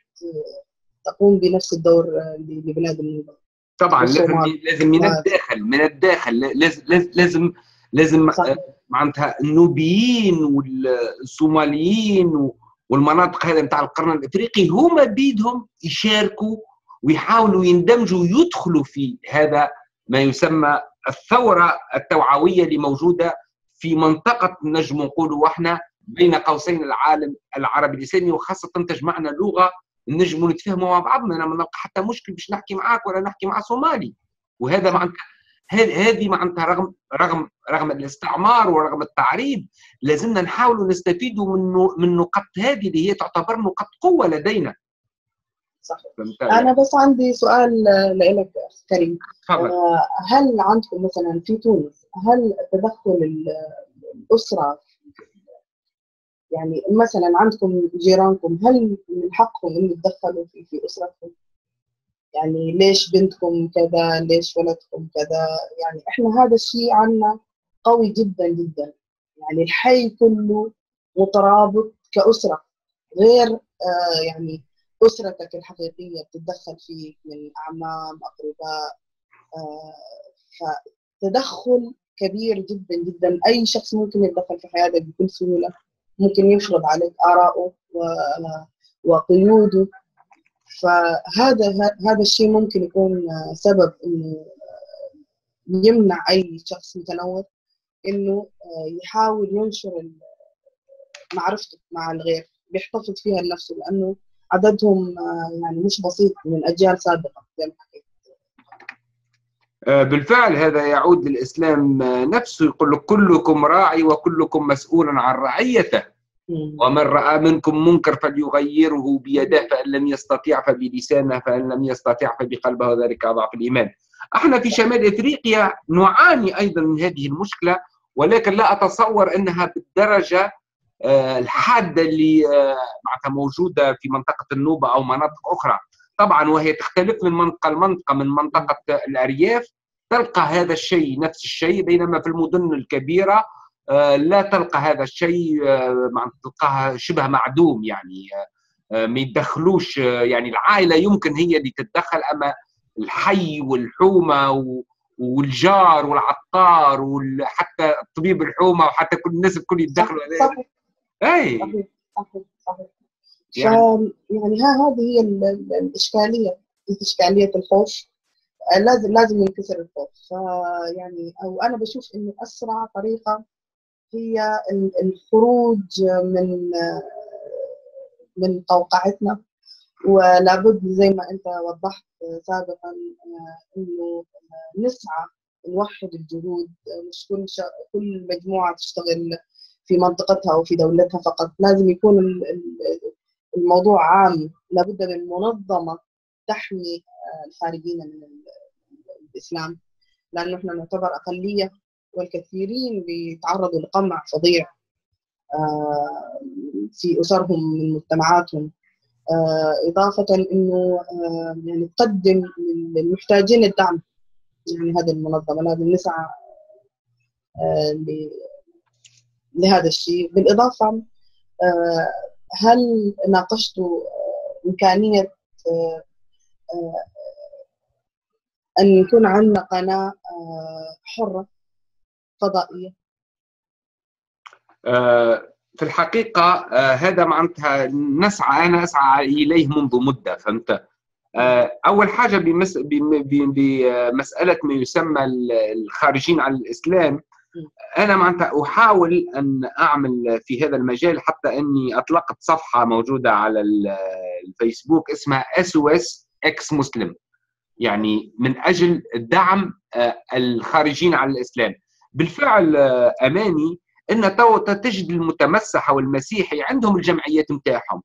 تقوم بنفس الدور لبلاد النوبه طبعا لازم. لازم من الداخل من الداخل لازم لازم لازم صح. معناتها النوبيين والصوماليين والمناطق هذه نتاع القرن الإفريقي هما بيدهم يشاركوا ويحاولوا يندمجوا ويدخلوا في هذا ما يسمى الثورة التوعوية اللي موجودة في منطقة نجم نقولوا إحنا بين قوسين العالم العربي الاسلامي وخاصة تجمعنا لغة نجم نتفاهموا مع بعضنا أنا ما نلقى حتى مشكل باش نحكي معاك ولا نحكي مع صومالي. وهذا معناتها هذه معناتها رغم رغم رغم الاستعمار ورغم التعريب لازمنا نحاولوا نستفيدوا من من النقاط هذه اللي هي تعتبر نقاط قوة لدينا. صحيح أنا بس عندي سؤال لك كريم. تفضل. آه، هل عندكم مثلا في تونس هل تدخل ال- الأسرة يعني مثلا عندكم جيرانكم هل من حقهم إنه يتدخلوا في في أسرتكم؟ يعني ليش بنتكم كذا؟ ليش ولدكم كذا؟ يعني إحنا هذا الشيء عنا قوي جدا جدا يعني الحي كله مترابط كأسرة غير آه يعني أسرتك الحقيقية بتتدخل فيك من أعمام أقرباء آه فتدخل كبير جدا جدا أي شخص ممكن يتدخل في حياتك بكل سهولة ممكن يفرض عليك آراءه وقيوده. فهذا هذا الشيء ممكن يكون سبب إنه يمنع أي شخص متنور إنه يحاول ينشر معرفته مع الغير بيحتفظ فيها لنفسه لأنه عددهم يعني مش بسيط من أجيال سابقة. زي ما بالفعل هذا يعود للإسلام آه، نفسه يقول لك كلكم راعي وكلكم مسؤول عن رعيته. ومن رأى منكم منكر فليغيره بيده فإن لم يستطيع فبلسانه فإن لم يستطيع فبقلبه وذلك أضعف الإيمان. إحنا في شمال إفريقيا نعاني أيضا من هذه المشكلة ولكن لا أتصور إنها بالدرجة آه، الحادة اللي آه، معناتها موجودة في منطقة النوبة أو مناطق أخرى. طبعا وهي تختلف من منطقة لمنطقة من منطقة الأرياف تلقى هذا الشيء نفس الشيء بينما في المدن الكبيرة لا تلقى هذا الشيء تلقاها شبه معدوم يعني ما يتدخلوش يعني العائلة يمكن هي اللي تتدخل أما الحي والحومة والجار والعطار وحتى طبيب الحومة وحتى كل الناس الكل يتدخلوا صحيح. اي صحيح. صحيح. صحيح. يعني, يعني ها هذه هي الإشكالية إشكالية الخوف. لازم لازم ينكسر الخوف. فيعني أو أنا بشوف إنه أسرع طريقة هي الخروج من من قوقعتنا. ولابد زي ما أنت وضحت سابقا إنه نسعى نوحد الجهود مش كل شا... كل مجموعة تشتغل في منطقتها أو في دولتها فقط. لازم يكون الموضوع عام لابد من منظمة تحمي الخارجين من الإسلام لأنه إحنا نعتبر أقلية والكثيرين بيتعرضوا لقمع فظيع في أسرهم من مجتمعاتهم. إضافة إنه يعني تقدم للمحتاجين الدعم يعني هذه المنظمة لازم نسعى لهذا الشيء. بالإضافة هل ناقشتوا إمكانية أن يكون عندنا قناة حرة فضائية؟ في الحقيقة هذا معناتها نسعى أنا أسعى إليه منذ مدة فهمت؟ أول حاجة بمس... بمسألة ما يسمى الخارجين عن الإسلام أنا معناتها أحاول أن أعمل في هذا المجال حتى أني أطلقت صفحة موجودة على الفيسبوك اسمها SOS إكس مسلم يعني من أجل دعم الخارجين عن الإسلام. بالفعل أماني أن تو تجد المتمسح أو المسيحي عندهم الجمعيات نتاعهم.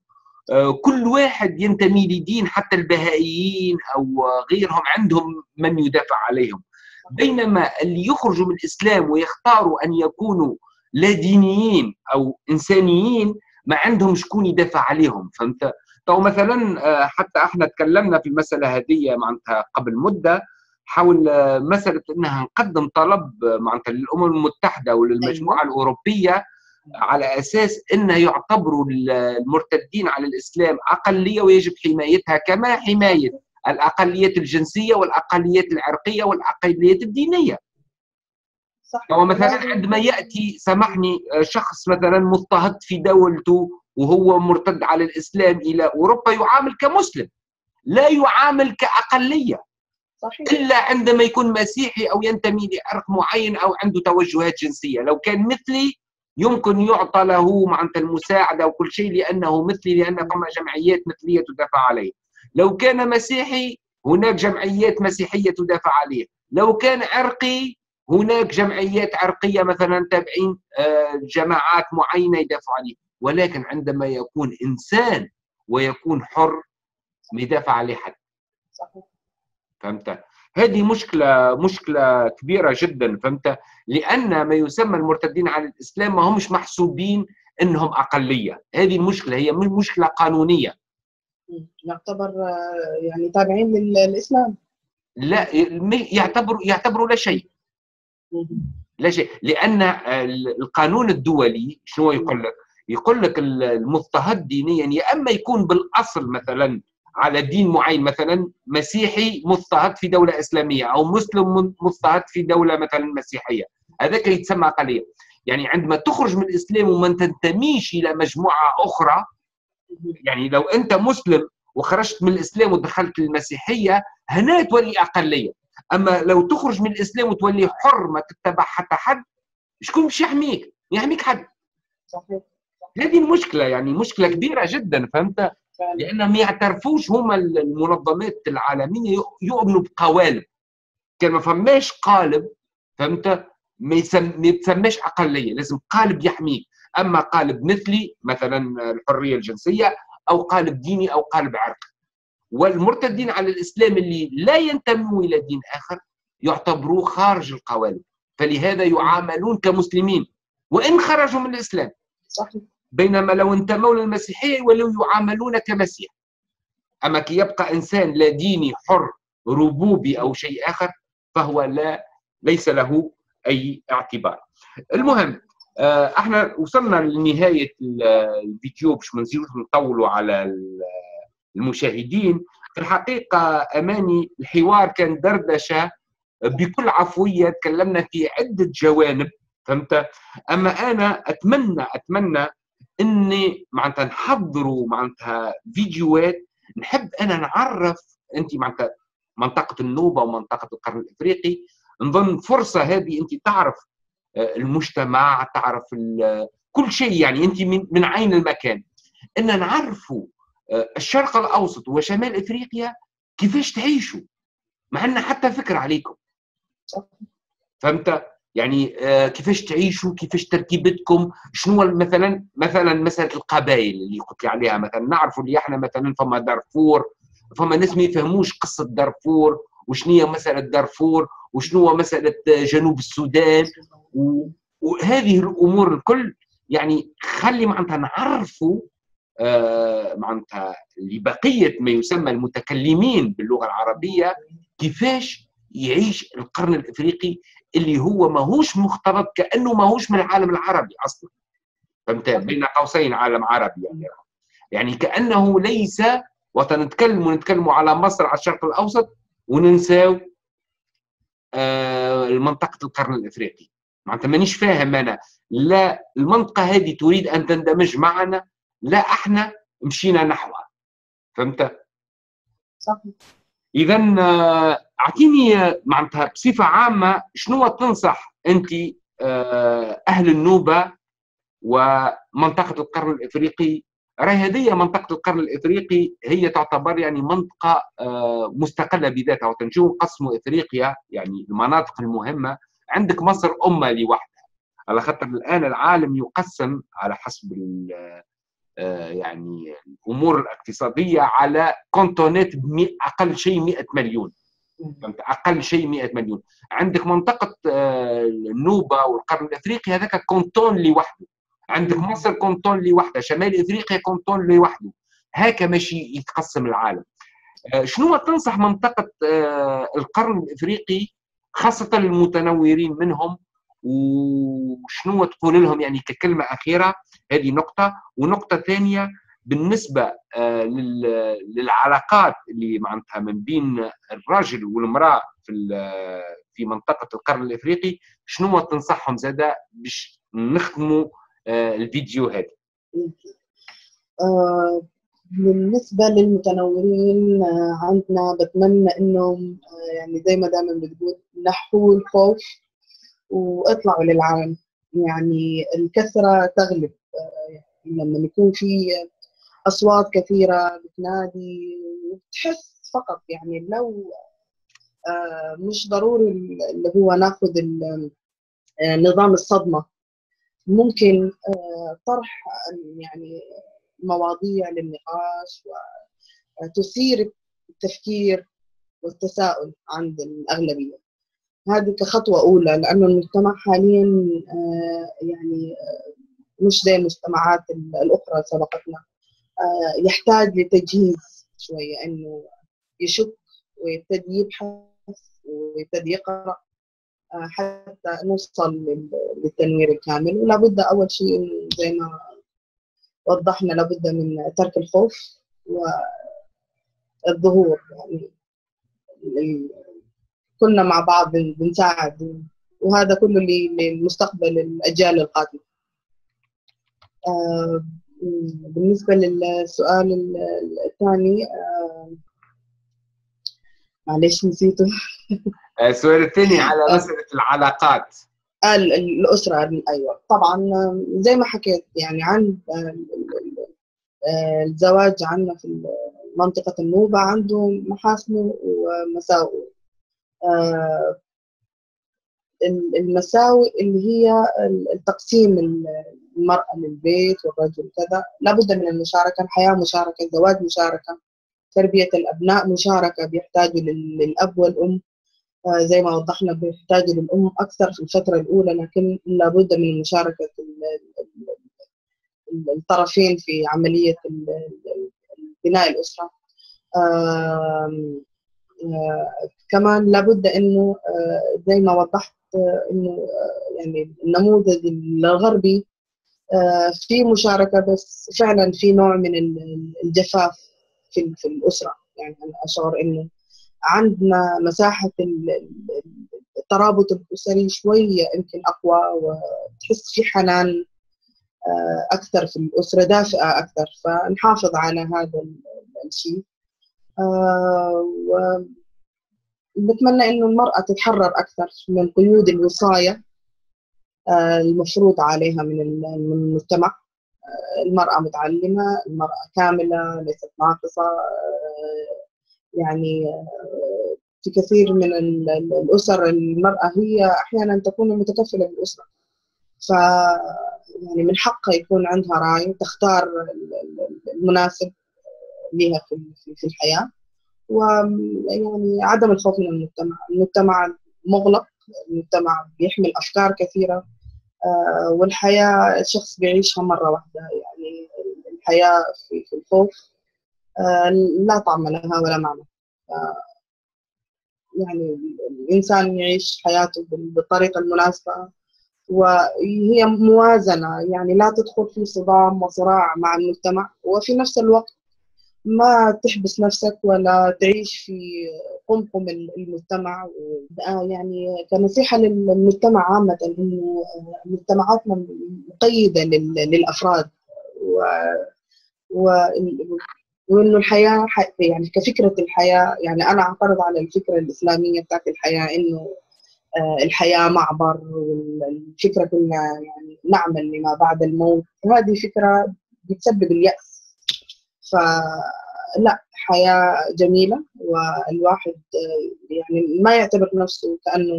كل واحد ينتمي لدين حتى البهائيين أو غيرهم عندهم من يدافع عليهم. بينما اللي يخرجوا من الإسلام ويختاروا أن يكونوا لا دينيين أو إنسانيين ما عندهم شكون يدافع عليهم. فهمت؟ تو مثلا حتى إحنا تكلمنا في المسألة هذه معناتها قبل مدة حول مسألة إنها نقدم طلب معناتها للأمم المتحدة وللمجموعه الأوروبية على أساس إنه يعتبروا المرتدين على الإسلام أقلية ويجب حمايتها كما حماية الاقليات الجنسية والاقليات العرقية والاقليات الدينية. صح هو مثلا عندما يأتي سامحني شخص مثلا مضطهد في دولته وهو مرتد على الإسلام إلى أوروبا يعامل كمسلم لا يعامل كأقلية. صحيح. إلا عندما يكون مسيحي أو ينتمي لعرق معين أو عنده توجهات جنسية لو كان مثلي يمكن يعطى له معناتها المساعدة وكل شيء لأنه مثلي لأن فما جمعيات مثلية تدافع عليه لو كان مسيحي هناك جمعيات مسيحية تدافع عليه. لو كان عرقي هناك جمعيات عرقية مثلا تابعين جماعات معينة يدافعوا عليه. ولكن عندما يكون إنسان ويكون حر ما يدافع عليه حد. صحيح. فهمت؟ هذه مشكلة مشكلة كبيرة جدا. فهمت؟ لأن ما يسمى المرتدين على الإسلام ما همش محسوبين إنهم أقلية. هذه المشكلة هي مشكلة قانونية. يعتبر يعني تابعين للإسلام. لا يعتبروا يعتبروا لا شيء. لا شيء. لأن القانون الدولي شنو يقول لك؟ يقول لك المضطهد دينيا يا أما يكون بالأصل مثلا على دين معين مثلا مسيحي مضطهد في دولة إسلامية أو مسلم مضطهد في دولة مثلا مسيحية. هذاك يتسمى اقليه يعني عندما تخرج من الإسلام وما تنتميش إلى مجموعة أخرى يعني لو أنت مسلم وخرجت من الإسلام ودخلت المسيحية هنا تولي أقلية. أما لو تخرج من الإسلام وتولي حر ما تتبع حتى حد شكون باش يحميك؟ يحميك حد. صحيح. هذه المشكلة يعني مشكلة كبيرة جدا فهمت؟ لأنهم ما يعترفوش هما المنظمات العالمية يؤمنوا بقوالب. كان ما فماش قالب فهمت؟ ما يتسماش أقلية لازم قالب يحميك. أما قالب مثلي مثلا الحرية الجنسية أو قالب ديني أو قالب عرقي. والمرتدين على الإسلام اللي لا ينتموا إلى دين آخر يعتبروه خارج القوالب. فلهذا يعاملون كمسلمين. وإن خرجوا من الإسلام. صحيح. بينما لو انتموا للمسيحية ولو يعاملون كمسيح. أما كي يبقى إنسان لا ديني حر ربوبي أو شيء آخر فهو لا ليس له أي اعتبار. المهم إحنا وصلنا لنهاية الفيديو باش ما نزيدوش نطولوا على المشاهدين. في الحقيقة أماني الحوار كان دردشة. بكل عفوية تكلمنا في عدة جوانب فهمت؟ أما أنا اتمنى أتمنى إني معناتها نحضروا معناتها فيديوهات. نحب أنا نعرف انت معناتها منطقة النوبة ومنطقة القرن الإفريقي. نظن فرصة هذه انت تعرف آه، المجتمع تعرف كل شيء يعني أنت من, من عين المكان. إن نعرفوا آه، الشرق الأوسط وشمال إفريقيا كيفاش تعيشوا ما عندنا حتى فكره عليكم. فهمت؟ يعني آه، كيفاش تعيشوا كيفاش تركيبتكم شنو مثلا مثلا مسألة القبائل اللي قلت لي عليها مثلا نعرفوا اللي إحنا مثلا فما دارفور فما ناس ما يفهموش قصة دارفور وشنو هي مسألة دارفور وشنو هو مسألة جنوب السودان؟ وهذه الأمور الكل يعني خلي معناتها نعرفوا آه معناتها لبقية ما يسمى المتكلمين باللغة العربية كيفاش يعيش القرن الإفريقي اللي هو ماهوش مختلط كأنه ماهوش من العالم العربي أصلا. فهمت؟ بين قوسين عالم عربي يعني. يعني كأنه ليس وقت نتكلم ونتكلم على مصر على الشرق الأوسط وننساو آه منطقه القرن الإفريقي. معناتها مانيش فاهم أنا. لا المنطقة هذه تريد أن تندمج معنا لا إحنا مشينا نحوها. فهمت؟ صحيح. اذا آه، أعطيني معناتها بصفة عامة شنو تنصح أنت آه، أهل النوبة ومنطقة القرن الإفريقي راهي هذه منطقة القرن الإفريقي هي تعتبر يعني منطقة آه، مستقلة بذاتها. وتنجو نقسموا إفريقيا يعني المناطق المهمة عندك مصر أمة لوحدها. على خاطر الآن العالم يقسم على حسب آه، يعني الأمور الاقتصادية على كونتونات أقل شيء 100 مليون. أقل شيء 100 مليون. عندك منطقة آه، النوبه والقرن الإفريقي هذاك كونتون لوحده. عندك مصر كونتون لوحده شمال إفريقيا كونتون لوحده. هكا ماشي يتقسم العالم. آه، شنو تنصح منطقة القرن الإفريقي خاصة المتنورين منهم؟ وشنو تقول لهم؟ يعني ككلمة أخيرة هذه نقطة. ونقطة ثانية بالنسبة آه، للعلاقات اللي معناتها من بين الراجل والمرأة في في منطقة القرن الإفريقي شنو تنصحهم زادة باش نختموا آه، الفيديو هذا. آه، بالنسبة للمتنورين عندنا بتمنى إنهم يعني زي ما دائما بتقول نحوا الخوف وأطلعوا للعالم. يعني الكثرة تغلب لما يكون في أصوات كثيرة بتنادي وتحس فقط. يعني لو آه، مش ضروري اللي هو ناخذ آه، نظام الصدمة. ممكن آه، طرح يعني مواضيع للنقاش وتثير التفكير والتساؤل عند الأغلبية. هذه كخطوة أولى لأنه المجتمع حاليا آه، يعني آه، مش زي المجتمعات الأخرى سبقتنا. آه، يحتاج لتجهيز شوية إنه يشك ويبتدي يبحث ويبتدي يقرأ. حتى نوصل للتنوير الكامل. ولا بد أول شيء زي ما وضحنا لابد من ترك الخوف والظهور. يعني كلنا مع بعض بنساعد. وهذا كله للمستقبل الأجيال القادمة. آه، بالنسبة للسؤال الثاني آه، معلش نسيته. آه، السؤال الثاني على مسألة العلاقات. الأسرة أيوة. طبعا زي ما حكيت يعني عن الزواج عندنا في منطقة النوبة عنده محاسنه ومساوئه آه، المساوئ اللي هي التقسيم المرأة للبيت والرجل كذا لابد من المشاركة الحياة مشاركة الزواج مشاركة. تربية الأبناء مشاركة بيحتاجوا للأب والأم. آه، زي ما وضحنا بيحتاجوا للأم أكثر في الفترة الأولى لكن لابد من مشاركة الطرفين في عملية بناء الأسرة. كمان لابد إنه آه، زي ما وضحت آه، إنه آه، يعني النموذج الغربي في مشاركة بس فعلا في نوع من الجفاف. في في الأسرة. يعني أنا أشعر إنه عندنا مساحة الترابط الأسري شوية يمكن أقوى وتحس في حنان أكثر في الأسرة دافئة أكثر فنحافظ على هذا الشيء. بتمنى إنه المرأة تتحرر أكثر من قيود الوصاية المفروض عليها من المجتمع. المرأة متعلمة المرأة كاملة ليست ناقصة يعني في كثير من الأسر المرأة هي أحيانا تكون متكفلة بالأسرة. ف يعني من حقها يكون عندها رأي تختار المناسب لها في الحياة. ويعني عدم الخوف من المجتمع المجتمع مغلق المجتمع بيحمل أفكار كثيرة. والحياة الشخص بيعيشها مرة واحدة يعني الحياة في الخوف لا طعم لها ولا معنى. يعني الإنسان يعيش حياته بالطريقة المناسبة وهي موازنة يعني لا تدخل في صدام وصراع مع المجتمع. وفي نفس الوقت ما تحبس نفسك ولا تعيش في قمقم المجتمع. يعني كنصيحة للمجتمع عامة إنه مجتمعاتنا مقيدة للأفراد. و, و وإنه الحياة يعني كفكرة الحياة يعني أنا أعترض على الفكرة الإسلامية بتاعت الحياة إنه الحياة معبر والفكرة كنا يعني نعمل لما بعد الموت. هذه فكرة بتسبب اليأس. فلا حياة جميلة والواحد يعني ما يعتبر نفسه كأنه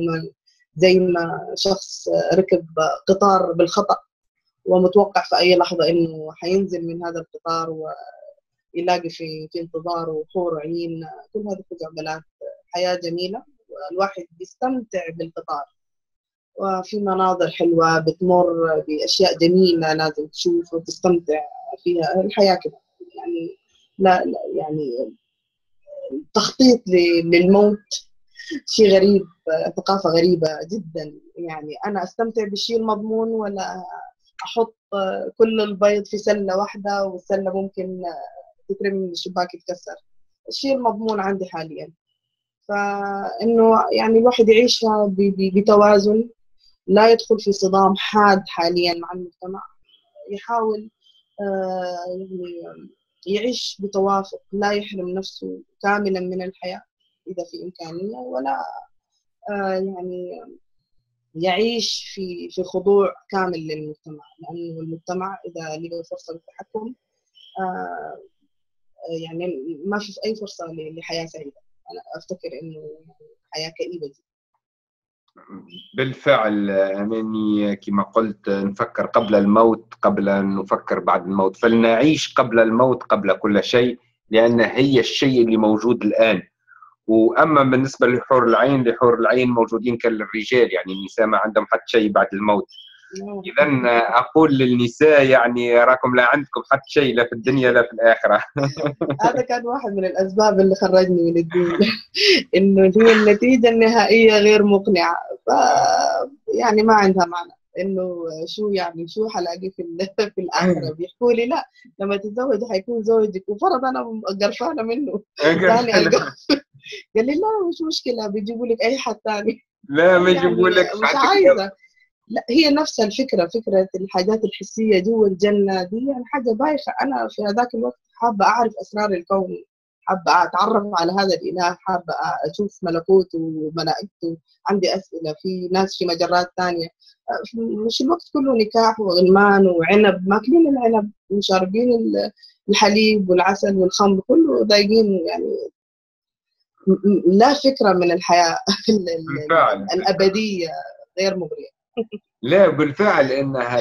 زي ما شخص ركب قطار بالخطأ ومتوقع في أي لحظة إنه حينزل من هذا القطار و يلاقي في في انتظاره حور عين كل هذه خزعبلات حياة جميلة والواحد بيستمتع بالقطار. وفي مناظر حلوة بتمر بأشياء جميلة لازم تشوف وتستمتع فيها. الحياة كده. يعني لا, لا يعني التخطيط للموت. شيء غريب ثقافة غريبة جدا. يعني أنا أستمتع بالشيء المضمون ولا أحط كل البيض في سلة واحدة والسلة ممكن تترمي من الشباك يتكسر. الشيء المضمون عندي حاليا. فإنه يعني الواحد يعيشها بتوازن. لا يدخل في صدام حاد حاليا مع المجتمع. يحاول يعني يعيش بتوافق لا يحرم نفسه كاملا من الحياة إذا في إمكانية ولا يعني يعيش في في خضوع كامل للمجتمع. لأنه المجتمع إذا لقى فرصة للتحكم يعني ما في أي فرصة لحياة سعيدة. أنا أفتكر إنه حياة كئيبة جدا. بالفعل أماني كما قلت نفكر قبل الموت قبل أن نفكر بعد الموت. فلنعيش قبل الموت قبل كل شيء لأن هي الشيء اللي موجود الآن. وأما بالنسبة لحور العين لحور العين موجودين كالرجال يعني النساء ما عندهم حتى شيء بعد الموت. اذا أقول للنساء يعني راكم لا عندكم حتى شيء لا في الدنيا لا في الآخرة. هذا كان واحد من الأسباب اللي خرجني من الدين إنه هي النتيجة النهائية غير مقنعة. ف يعني ما عندها معنى. إنه شو يعني شو حلاقي في في الآخرة؟ بيحكوا لي لا لما تتزوج حيكون زوجك. وفرض أنا قرفانة منه. ثاني قال لي لا مش مشكلة بيجيبوا لك أي حد ثاني. لا ما يجيبوا لك مش عايزة. لا هي نفس الفكرة فكرة الحاجات الحسية جوا الجنه دي يعني حاجة بايخة. أنا في هذاك الوقت حابة أعرف أسرار الكون حابة أتعرف على هذا الإله حابة أشوف ملكوته وملائكته عندي أسئلة في ناس في مجرات ثانية مش الوقت كله نكاح وغلمان وعنب ماكلين العنب وشاربين الحليب والعسل والخمر كله ضايقين يعني لا فكرة من الحياة الأبدية غير مغرية. لا بالفعل انها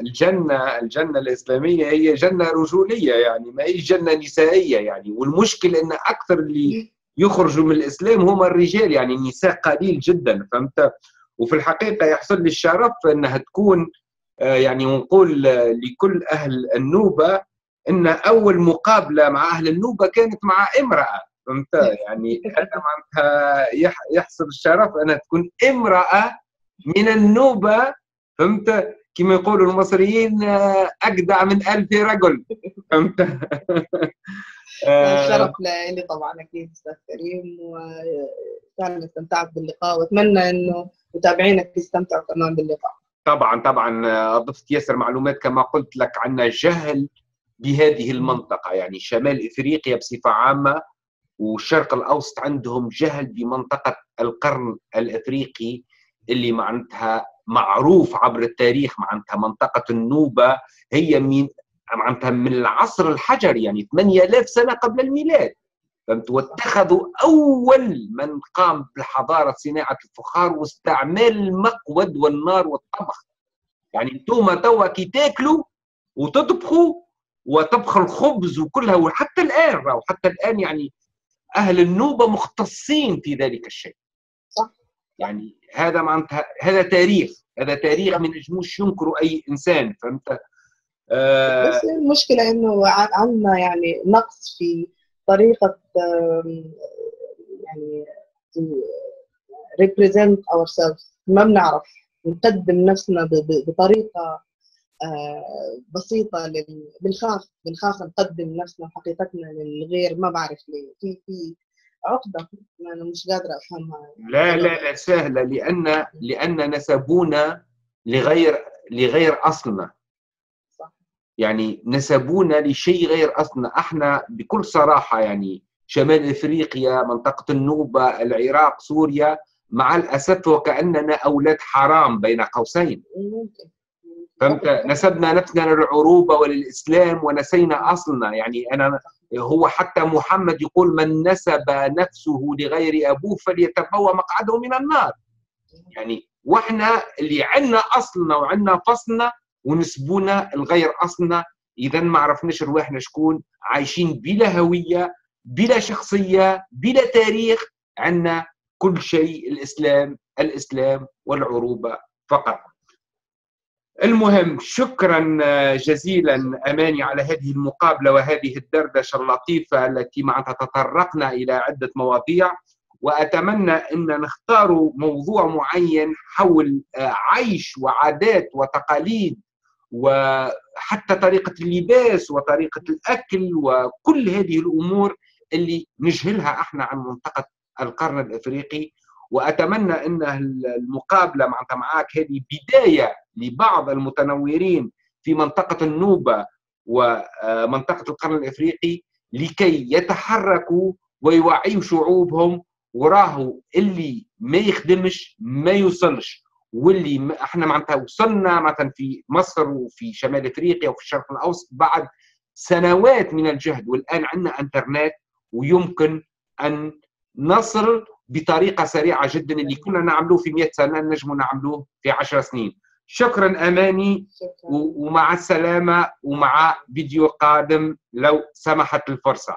الجنة الجنة الإسلامية هي جنة رجولية يعني ما هي جنة نسائية يعني. والمشكل إن أكثر اللي يخرجوا من الإسلام هم الرجال يعني النساء قليل جدا فهمت؟ وفي الحقيقة يحصل لي الشرف إنها تكون يعني نقول لكل أهل النوبة إن أول مقابلة مع أهل النوبة كانت مع امرأة فهمت؟ يعني هذا معناتها يحصل الشرف إنها تكون امرأة من النوبة فهمت؟ كما يقولوا المصريين آه، أجدع من ألف رجل فهمت؟ شرف لي طبعا أكيد أستاذ كريم وفعلا استمتعت باللقاء وأتمنى إنه متابعينك يستمتعوا كمان باللقاء. طبعا طبعا ضفت ياسر معلومات كما قلت لك عندنا جهل بهذه المنطقة. يعني شمال إفريقيا بصفة عامة والشرق الأوسط عندهم جهل بمنطقة القرن الإفريقي اللي معناتها معروف عبر التاريخ معناتها منطقة النوبة هي من معناتها من العصر الحجري يعني 8000 سنة قبل الميلاد. فهمت؟ واتخذوا أول من قام بحضارة صناعة الفخار واستعمال المقود والنار والطبخ. يعني أنتم توا كي تاكلوا وتطبخوا وطبخ الخبز وكلها وحتى الآن راهو حتى الآن يعني أهل النوبة مختصين في ذلك الشيء. يعني هذا معناتها هذا تاريخ هذا تاريخ ما نجموش ينكروا أي إنسان فهمت؟ آه بس المشكلة إنه عندنا يعني نقص في طريقة يعني represent ourselves. ما بنعرف نقدم نفسنا بطريقة آه، بسيطة بنخاف بنخاف نقدم نفسنا وحقيقتنا للغير ما بعرف ليه. في في عقدة أنا مش قادرة افهمها لا لا لا سهلة لأن لأن نسبونا لغير لغير أصلنا. صح. يعني نسبونا لشيء غير أصلنا. إحنا بكل صراحة يعني شمال إفريقيا منطقة النوبة العراق سوريا مع الأسف وكأننا أولاد حرام بين قوسين. ممكن. فهمت؟ نسبنا نفسنا للعروبة وللإسلام ونسينا أصلنا. يعني أنا هو حتى محمد يقول من نسب نفسه لغير أبوه فليتبوى مقعده من النار يعني وإحنا اللي عندنا أصلنا وعندنا فصلنا ونسبونا الغير أصلنا اذا ما عرفناش رواحنا شكون عايشين بلا هوية بلا شخصية بلا تاريخ عندنا كل شيء الإسلام الإسلام والعروبة فقط. المهم شكرا جزيلا أماني على هذه المقابلة وهذه الدردشة اللطيفة التي معناتها تطرقنا إلى عدة مواضيع وأتمنى أن نختار موضوع معين حول عيش وعادات وتقاليد وحتى طريقة اللباس وطريقة الأكل وكل هذه الأمور اللي نجهلها إحنا عن منطقة القرن الأفريقي. وأتمنى إن المقابلة معناتها معك هذه بداية لبعض المتنورين في منطقة النوبة ومنطقة القرن الإفريقي لكي يتحركوا ويوعيوا شعوبهم وراهو اللي ما يخدمش ما يوصلش. واللي إحنا معناتها وصلنا مثلا في مصر وفي شمال إفريقيا وفي الشرق الأوسط بعد سنوات من الجهد. والآن عندنا إنترنت ويمكن أن نصل بطريقة سريعة جدا اللي كنا نعملوه في 100 سنة نجم نعملوه في 10 سنين شكرا أماني شكرا. ومع السلامة ومع فيديو قادم لو سمحت الفرصة